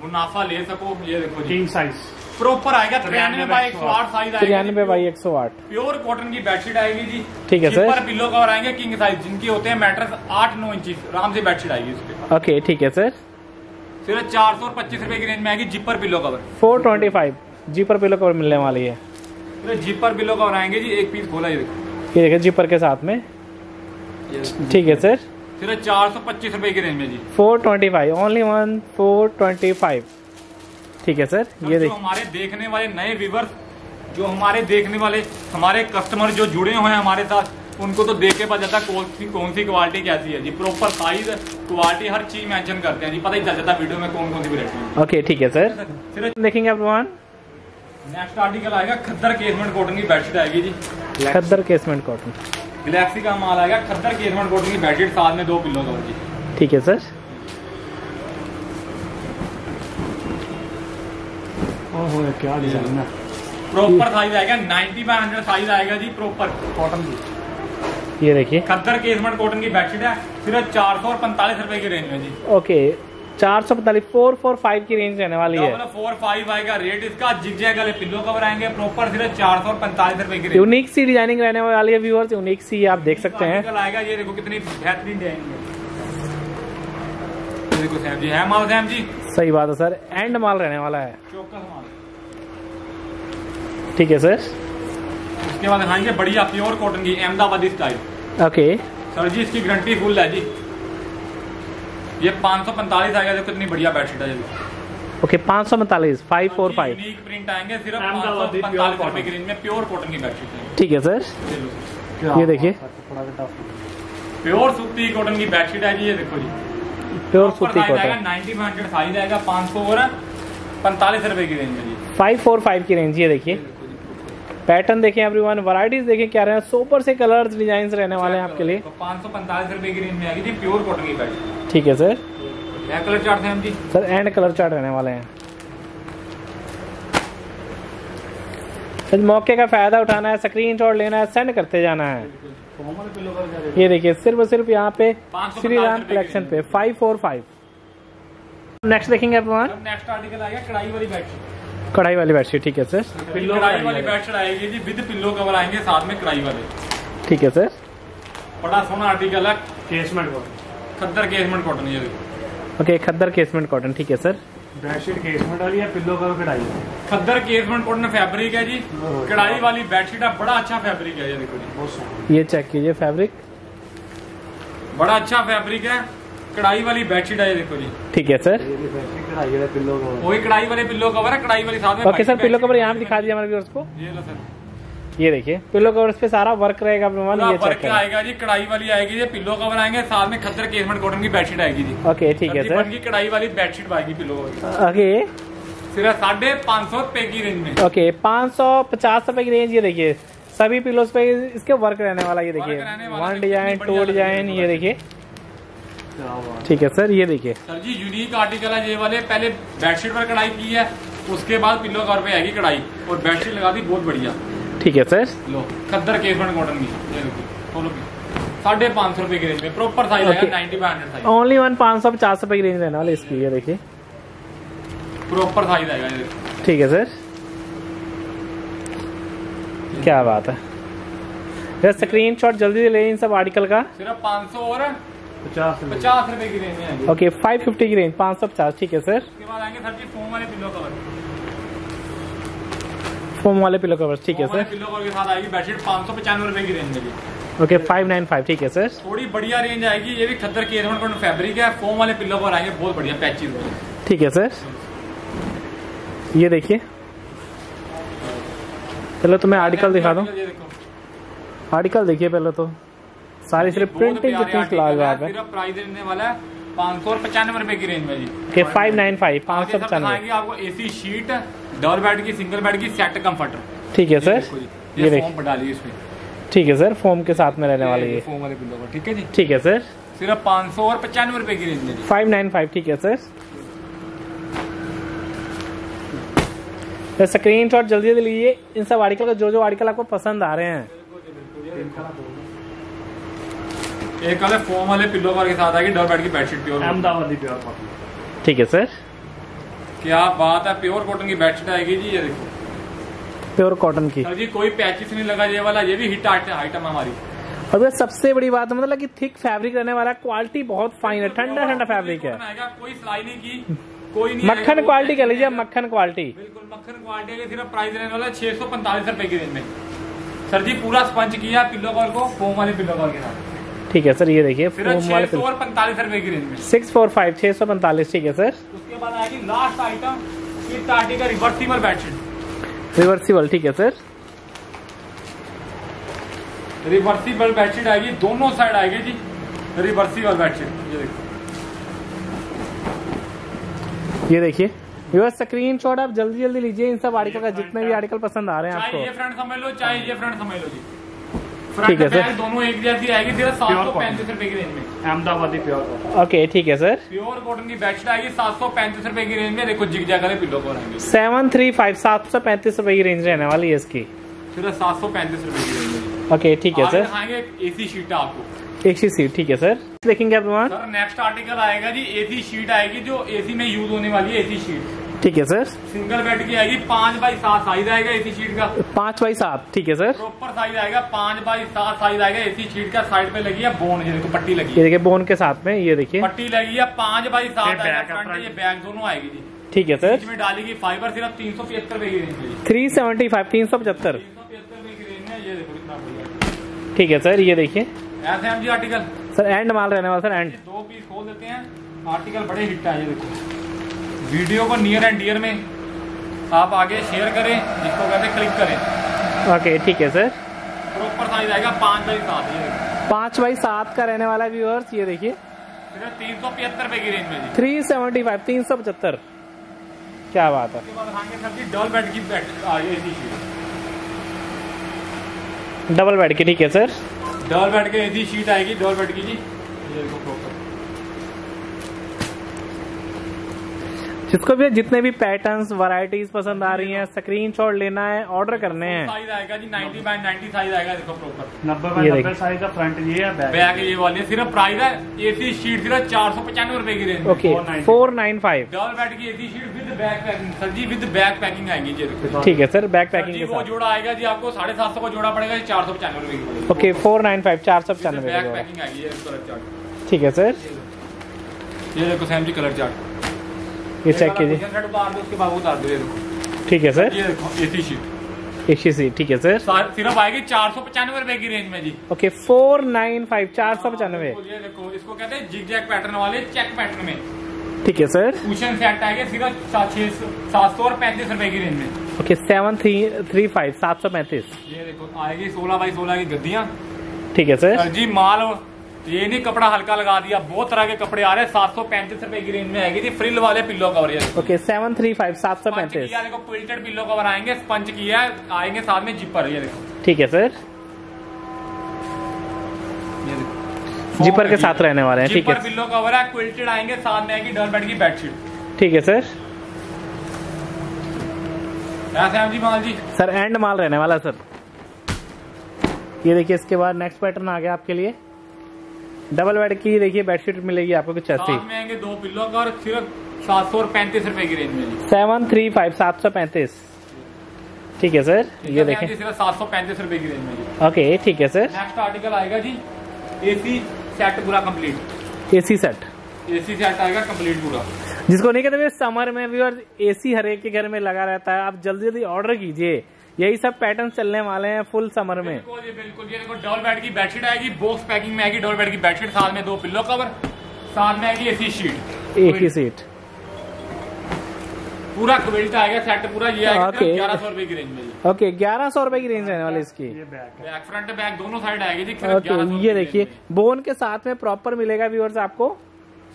मुनाफा ले सको ये देखो जी। किंग साइज़ प्रॉपर आएगा तिरानवे बाई एक सौ आठ साइज़ आएगा। तिरानवे बाई एक सौ आठ प्योर कॉटन की बेडशीट आएगी जी। ठीक है, सर। पिलो कवर आएँगे किंग साइज़ जिनकी होते हैं मैट्रेस आठ नौ इंची आराम से बेडशीट आएगी ओके ठीक है सर सिर्फ़ चार सौ पच्चीस रुपए की रेंज में आएगी zipper pillow cover four twenty five zipper pillow cover मिलने वाली है। सिर्फ़ जिपर पिलो कवर आएँगे जी एक पीस खोला ये देखो। ये देखिए जीपर के साथ में। ठीक है सर सिर्फ़ चार सौ पच्चीस रुपए की रेंज में जी। Four twenty five only one four twenty five ठीक है सर ये जो हमारे देखने वाले नए व्यूवर्स जो हमारे देखने वाले हमारे कस्टमर जो जुड़े हुए हैं हमारे साथ उनको तो देख के पता चलता कौन सी कौन सी क्वालिटी कैसी है जी। प्रॉपर साइज़ क्वालिटी हर चीज़ मेंशन करते हैं जी। पता ही चल जाता वीडियो में कौन कौन सी वैरायटी है। ओके ठीक है सर सिर्फ़ देखेंगे आप वन नेक्स्ट आर्टिकल आएगा खद्दर केसमेंट कॉटन की बेडशीट आएगी जी। खद्दर केसमेंट कॉटन गैलेक्सी का माल आएगा खद्दर केसमेंट कॉटन की बेडशीट साथ में दो पिल्लो जी ठीक है सर ओहो क्या डिज़ाइन है? प्रॉपर साइज़ आएगा 90 बाय 100 साइज़ आएगा जी प्रॉपर कॉटन की। ये देखिए। खद्दर केसमेंट कॉटन की बेडशीट है सिर्फ़ चार सौ और पैंतालीस रुपए की रेंज में जी। ओके चार सौ पैंतालीस फोर फोर फाइव की रेंज रहने वाली है। फोर फाइव आएगा रेट इसका जिग जैग वाले पिल्लो कवर आएँगे प्रॉपर सिर्फ़ चार सौ और पैंतालीस रुपए की रेंज यूनिक सी डिज़ाइनिंग रहने वाली है व्यूअर्स यूनिक सी आप देख सकते हैं। आएगा ये देखो कितनी बेहतरीन डिज़ाइनिंग है। देखो सैम जी है माल सैम जी? सही बात है सर एंड माल रहने वाला है। चौकस माल। ठीक है सर उसके बाद दिखाएँगे बढ़िया प्योर कॉटन की Ahmedabadi style okay sir ji इसकी गारंटी फुल है जी. ये पाँच सौ पैंतालीस आएगा देखो कितनी बढ़िया बेडशीट है ये. ओके पाँच सौ पैंतालीस फाइव फोर फाइव प्रिंट आएँगे सिर्फ़ पाँच सौ पैंतालीस रुपए की रेंज में प्योर कॉटन की बेडशीट है ठीक है सर ये देखिए. प्योर सूती कॉटन की बेडशीट है जी ये देखो जी. प्योर सूती कॉटन नाइनटी हंड्रेड साइज़ आएगा पाँच सौ और पैंतालीस रुपए की रेंज में जी. फाइव फोर फाइव की रेंज ये देखिए. पैटर्न देखें एवरीवन वैरायटीज देखें क्या रहे हैं सुपर से कलर्स डिज़ाइन रहने वाले हैं आपके लिए। तो पाँच सौ पैंतालीस रुपए की रेंज में आएगी जी प्योर कॉटन की ठीक है सर कलर चार्ट है हम जी। सर एंड कलर चार्ट रहने वाले हैं। सर मौके का फ़ायदा उठाना है स्क्रीन शॉट लेना है सेंड करते जाना है। ये देखिए सिर्फ़ और सिर्फ़ यहाँ पे श्री राम कलेक्शन पे फाइव फोर फाइव नेक्स्ट देखेंगे नेक्स्ट आर्टिकल आएगा कढ़ाई वाली बेडशीट कढ़ाई वाली बेडशीट ठीक है सर कढ़ाई वाली बेडशीट आएगी जी विद पिल्लो कवर आएँगे साथ में कढ़ाई वाले। ठीक है सर बड़ा सोना आर्टिकल है। केसमेंट को खद्दर केसमेंट कॉटन ये देखो। ओके खद्दर केसमेंट कॉटन ठीक है सर बेडशीट केसमेंट वाली है पिल्लो का कढ़ाई? है खद्दर केसमेंट कॉटन फैब्रिक है जी। कढ़ाई। वाली बेडशीट है बड़ा अच्छा फैब्रिक है ये देखो जी। बहुत ये चेक कीजिए फैब्रिक बड़ा अच्छा फैब्रिक है। कढ़ाई वाली बेडशीट है देखो जी। ठीक है सर। पिल्लो वही कढ़ाई वाले पिल्लो कवर है कढ़ाई वाली साथ में ओके सर पिल्लो कवर यहाँ पे दिखा दिया हमारे व्यूअर्स को। ये लो सर। ये देखिए पिलो कवर्स पे सारा वर्क रहेगा वर्क आएगा जी कढ़ाई वाली आएगी जी पिल्लो कवर आएँगे साथ में खद्दर केसमेंट कॉटन की बेडशीट आएगी जी। ओके ठीक है सर। की कढ़ाई वाली बेडशीट आएगी पिल्लो कवर ओके। सिर्फ़ साढ़े पाँच सौ रुपए की रेंज में। ओके पाँच सौ पचास रुपए की रेंज ये देखिए। सभी पिलोस पे इसके वर्क रहने वाला ये देखिए। वन डिज़ाइन टू डिज़ाइन ये देखिए। ठीक है सर ये देखिए। सर जी यूनिक आर्टिकल है ये वाले। पहले बेडशीट पर कढ़ाई की है उसके बाद पिल्लो कवर पे आएगी कढ़ाई। और बेडशीट लगा दी बहुत बढ़िया। ठीक है सर। लो खद्दर केसमेंट कॉटन की। साढ़े पाँच सौ रुपए की रेंज में प्रॉपर साइज़ आएगा Okay. Ninety by hundred size only one पाँच सौ पचास रुपए की रेंज रहने वाली इसकी ये देखिए। प्रॉपर साइज़ आएगा ठीक है सर। क्या बात है। स्क्रीन शॉट जल्दी से ले इन सब आर्टिकल का। सिर्फ़ पाँच सौ और पचास रुपए पचास रुपए की रेंज में ओके फाइव फिफ्टी की रेंज पाँच सौ पचास ठीक है सर उसके बाद आएँगे सर जी फोम वाले पिल्लो कवर फोम वाले पिलो कवर्स ठीक है सर पिल्लो कवर के साथ आएगी बेडशीट पाँच सौ पचानवे रुपए की रेंज में ओके फाइव नाइन फाइव ठीक है सर थोड़ी बढ़िया रेंज आएगी। ये भी खद्दर कॉटन फैब्रिक है। फोम वाले पिल्लो कवर आएँगे बहुत बढ़िया वाले ठीक है सर ये देखिए। पहले तो मैं आर्टिकल दिखा दूँ। आर्टिकल देखिए पहले तो। सारी सिर्फ़ प्रिंटिंग प्यारे कितनी है है? सिर्फ़ प्राइस देने वाला है पाँच सौ पचानवे रुपए की रेंज में जी। फाइव नाइन फाइव पाँच सौ पचानवे। आपको एसी शीट डबल बेड की सिंगल बेड की सेट कंफर्टर ठीक है सर ये पर डालिए इसमें। ठीक है सर फोम के साथ में रहने वाली है फोम वाले पिल्लो का ठीक है जी? ठीक है सर सिर्फ़ पाँच सौ और पचानवे रुपए की रेंज में फाइव नाइन फाइव ठीक है सर स्क्रीन शॉट जल्दी जल्दी लीजिए। इन सब आर्टिकल का जो जो आर्टिकल आपको पसंद आ रहे हैं। एक कलर फोम वाले पिल्लो कवर के साथ आएगी डबल बेड की bedsheet pure Ahmedabadi pure cotton ठीक है सर क्या बात है प्योर कॉटन की बेडशीट आएगी जी ये देखो। प्योर कॉटन की। सर जी कोई पैचिस नहीं लगा ये वाला ये भी हिट आइटम है हमारी। और ये सबसे बड़ी बात है मतलब कि थिक फैब्रिक रहने वाला क्वालिटी बहुत फाइन है ठंडा ठंडा फैब्रिक है। कोई सिलाई नहीं की कोई नहीं मक्खन क्वालिटी कह लीजिए मक्खन क्वालिटी बिल्कुल मक्खन क्वालिटी सिर्फ़ प्राइस रहने वाला छह सौ पैंतालीस रुपए की रेंज में। सर जी पूरा स्पंज किया पिल्लो कवर को फोम वाले पिल्लो कवर के साथ। ठीक है सर ये देखिए फोम वाले पैंतालीस रुपए की रेंज में सिक्स फोर फाइव छह सौ पैंतालीस ठीक है सर। उसके बाद आएगी लास्ट आइटम आर्टिकल का रिवर्सिबल बेडशीट रिवर्सिबल ठीक है सर। रिवर्सिबल बेडशीट आएगी दोनों साइड आएगी जी। रिवर्सिबल बेडशीट ये देखो ये देखिए स्क्रीन शॉट आप जल्दी जल्दी लीजिए इन सब आर्टिकल का जितने भी आर्टिकल पसंद आ रहे हैं चाहे ये आपको फ्रंट समझ लो चाहे ये फ्रंट समझ लो जी। ठीक है, सर। दोनों एक जैसी आएगी सिर्फ़ सात सौ पैंतीस रुपए की रेंज में। अहमदाबादी प्योर कॉटन ओके ठीक है सर प्योर कॉटन की बेडशीट आएगी सात सौ पैंतीस रुपए की रेंज में। देखो जिग जाकर pillow cover seven three five सात सौ पैंतीस रुपए की रेंज रहने वाली है इसकी। सिर्फ़ सात सौ पैंतीस रुपए की रेंज में। ओके ठीक है सर एसी शीट आपको। एक ही सीट ठीक है सर देखेंगे आप वहाँ सर नेक्स्ट आर्टिकल आएगा जी एसी शीट आएगी जो एसी में यूज़ होने वाली है एसी शीट ठीक है सर सिंगल बेड की आएगी पाँच बाई सात साइज़ आएगा एसी शीट का। पाँच बाई सात ठीक है सर प्रॉपर साइज़ आएगा पाँच बाई सात साइज़ आएगा एसी शीट का। साइड पे लगी है बोन ये देखो पट्टी लगी है। देखिए बोन के साथ में ये देखिए। पट्टी लगी है पाँच बाई सात ये है, बैक दोनों आएगी जी। ठीक है सर बीच में डालेगी फाइबर सिर्फ़ तीन सौ पचहत्तर रुपए की रेंज में थ्री सेवेंटी फाइव तीन सौ पचहत्तर। तीन सौ पचहत्तर रुपए की रेंज में ये देखो कितना बढ़िया। ठीक है सर ये देखिए। आर्टिकल सर एंड माल रहने वाला सर एंड दो पीस खोल देते हैं। आर्टिकल बड़े हिट है ये देखो। वीडियो को नियर एंड डियर में आप आगे शेयर करें जिसको कहते क्लिक करें। ओके ठीक है सर। प्रॉपर साइज़ आएगा पाँच बाई सात ये पाँच बाई सात का रहने वाला व्यूअर्स ये देखिए। तीन सौ पचहत्तर रुपए की रेंज में थ्री सेवेंटी फाइव तीन सौ पचहत्तर। क्या बात है। डबल बेड की बेड डबल बेड की ठीक है सर डबल बेड की यदि शीट आएगी डबल बेड की जी ये देखो प्रॉपर जिसको भी जितने भी पैटर्न्स वैरायटीज पसंद आ रही हैं स्क्रीनशॉट लेना है ऑर्डर करने हैं। साइज़ आएगा जी 90 बाय 90 साइज़ आएगा देखो प्रॉपर नब्बे ये बाई साइज़ का फ्रंट ये है बैक बैग ये वाली सिर्फ़ प्राइस है एसी शीट सिर्फ़ चार सौ पचानवे रुपए की range okay 490 four nine five double bed की AC sheet with back packing sir ji with back packing आएगी ये देखो। ठीक है सर बैक पैकिंग के वो साथ। जोड़ा आएगा जी आपको साढ़े सात सौ का जोड़ा पड़ेगा चार सौ पचानवे रुपए की ओके फोर नाइन फाइव चार सौ पचानवे बैक पैकिंग आएगी ये कलर चार्ट ठीक है सर। ये देखो सैम जी कलर चार्ट ये चेक कीजिए। ठीक है सर ए सी सी ठीक है सर सिर्फ़ आएगी चार सौ पचानवे रुपए की रेंज में जी। ओके फोर नाइन फाइव चार सौ पचानवे। इसको कहते हैं जिग जैक पैटर्न वाले चेक पैटर्न में। ठीक है सर कुशन सेट आएगा सिर्फ़ सात सौ और पैंतीस रुपए की रेंज में। Okay seven three three five सात सौ पैंतीस। ये देखो आएगी सोलह बाई सोलह की गद्दियाँ। ठीक है सर सर जी माल ये नहीं कपड़ा हल्का लगा दिया। बहुत तरह के कपड़े आ रहे हैं। सात सौ पैंतीस रुपए की रेंज में आएगी जी फ्रिल वाले पिल्लो कवर ये ओके सेवन थ्री फाइव सात सौ पैंतीस। देखो पिल्टेड पिल्लो कवर आएँगे। पंच किया है, आएँगे साथ में जिपर ये देखो। ठीक है सर जिपर के साथ रहने वाले हैं ठीक है। पिल्लो कवर है क्विल्टेड आएँगे साथ में आएगी डबल बेड की बेडशीट ठीक है सर ऐसे जी माल जी। सर एंड माल रहने वाला है, सर ये देखिए इसके बाद नेक्स्ट पैटर्न आ गया आपके लिए। डबल बेड की देखिए बेडशीट मिलेगी आपको कुछ ऐसी। साथ में आएँगे दो पिल्लो कवर सिर्फ़ सात सौ और पैंतीस रूपए की रेंज में। सेवन थ्री फाइव सात सौ पैंतीस। ठीक है सर ये देखें। सिर्फ़ सात सौ पैंतीस रूपए की रेंज में ओके ठीक है सर नेक्स्ट आर्टिकल आएगा जी। एसी सेट पूरा complete AC set AC set आएगा कंप्लीट पूरा। जिसको नहीं कहते समर में भी और एसी हर एक के घर में लगा रहता है। आप जल्दी जल्दी ऑर्डर कीजिए। यही सब पैटर्न चलने वाले हैं फुल समर में। बिल्कुल ये बिल्कुल ये देखो डबल बेड की बेडशीट आएगी बॉक्स पैकिंग में आएगी डबल बेड की बेडशीट साथ में दो पिल्लो कवर साथ में आएगी एसी शीट एक ही सीट पूरा क्विल्ट आएगा सेट पूरा ये आएगा Okay. ग्यारह सौ रुपए की रेंज में ओके ग्यारह सौ रुपए की रेंज रहने वाली इसकी। बैक फ्रंट बैक दोनों साइड आएगी जी ओके ये देखिए बोन के साथ में प्रॉपर मिलेगा व्यूअर्स आपको?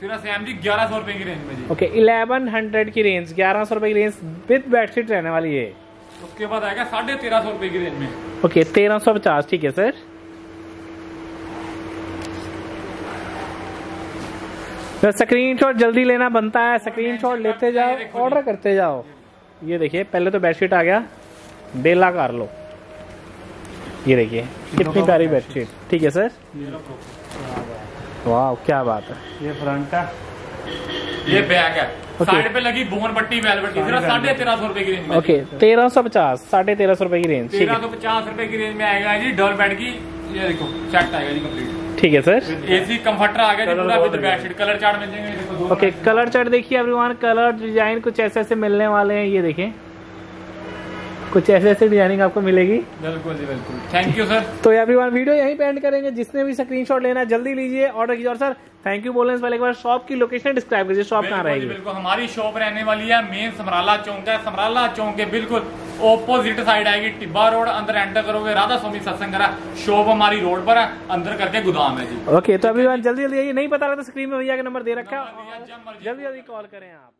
सिर्फ़ सैम जी ग्यारह सौ रुपए की रेंज में जी। ओके इलेवन हंड्रेड की रेंज ग्यारह सौ रुपए की रेंज विद बेडशीट रहने वाली है उसके बाद आएगा साढ़े तेरह सौ रुपए की रेंज में। ओके तेरह सौ पचास ठीक है सर। स्क्रीनशॉट जल्दी लेना बनता है। स्क्रीनशॉट लेते जाओ ऑर्डर करते जाओ। ये देखिए पहले तो बेडशीट आ गया। बेला कर लो। ये देखिए कितनी प्यारी बेडशीट ठीक है सर। वाह क्या बात है। ये फ्रंट है। ये बैग है. साइड पे लगी बोन पट्टी वेलवेट की। सिर्फ़ साढ़े तेरह सौ रुपए की रेंज ओके तेरह सौ पचास साढ़े तेरह सौ रुपए की रेंज तेरह सौ पचास रुपए की रेंज में आएगा जी डबल बेड की। ये देखो सेट आएगा जी कंप्लीट ठीक है सर एसी कंफर्टर आ गया पूरा विद बेडशीट कलर चार्ट मिल जाएँगे। ओके कलर चार्ट देखिए एवरीवन कलर डिज़ाइन कुछ ऐसे ऐसे मिलने वाले हैं ये देखें। कुछ ऐसे ऐसे डिज़ाइनिंग आपको मिलेगी। बिल्कुल जी बिल्कुल। थैंक यू सर तो एवरीवन वीडियो यहीं पे एंड करेंगे। जिसने भी स्क्रीनशॉट लेना है जल्दी लीजिए। ऑर्डर कीजिए। और सर थैंक यू बोलने से पहले एक बार शॉप की लोकेशन डिस्क्राइब कीजिए। शॉप कहाँ रहेगी? बिल्कुल। हमारी शॉप रहने वाली है मेन समराला चौक है। समराला चौक के बिल्कुल ऑपोजिट साइड आएगी। टिब्बा रोड अंदर एंटर करोगे। राधा स्वामी सत्संग शॉप हमारी रोड पर है। अंदर करके गोदाम है जी। ओके तो अभी जल्दी जल्दी नहीं पता लगा तो स्क्रीन में भैया का नंबर दे रखा है। जल्दी जल्दी कॉल करें आप।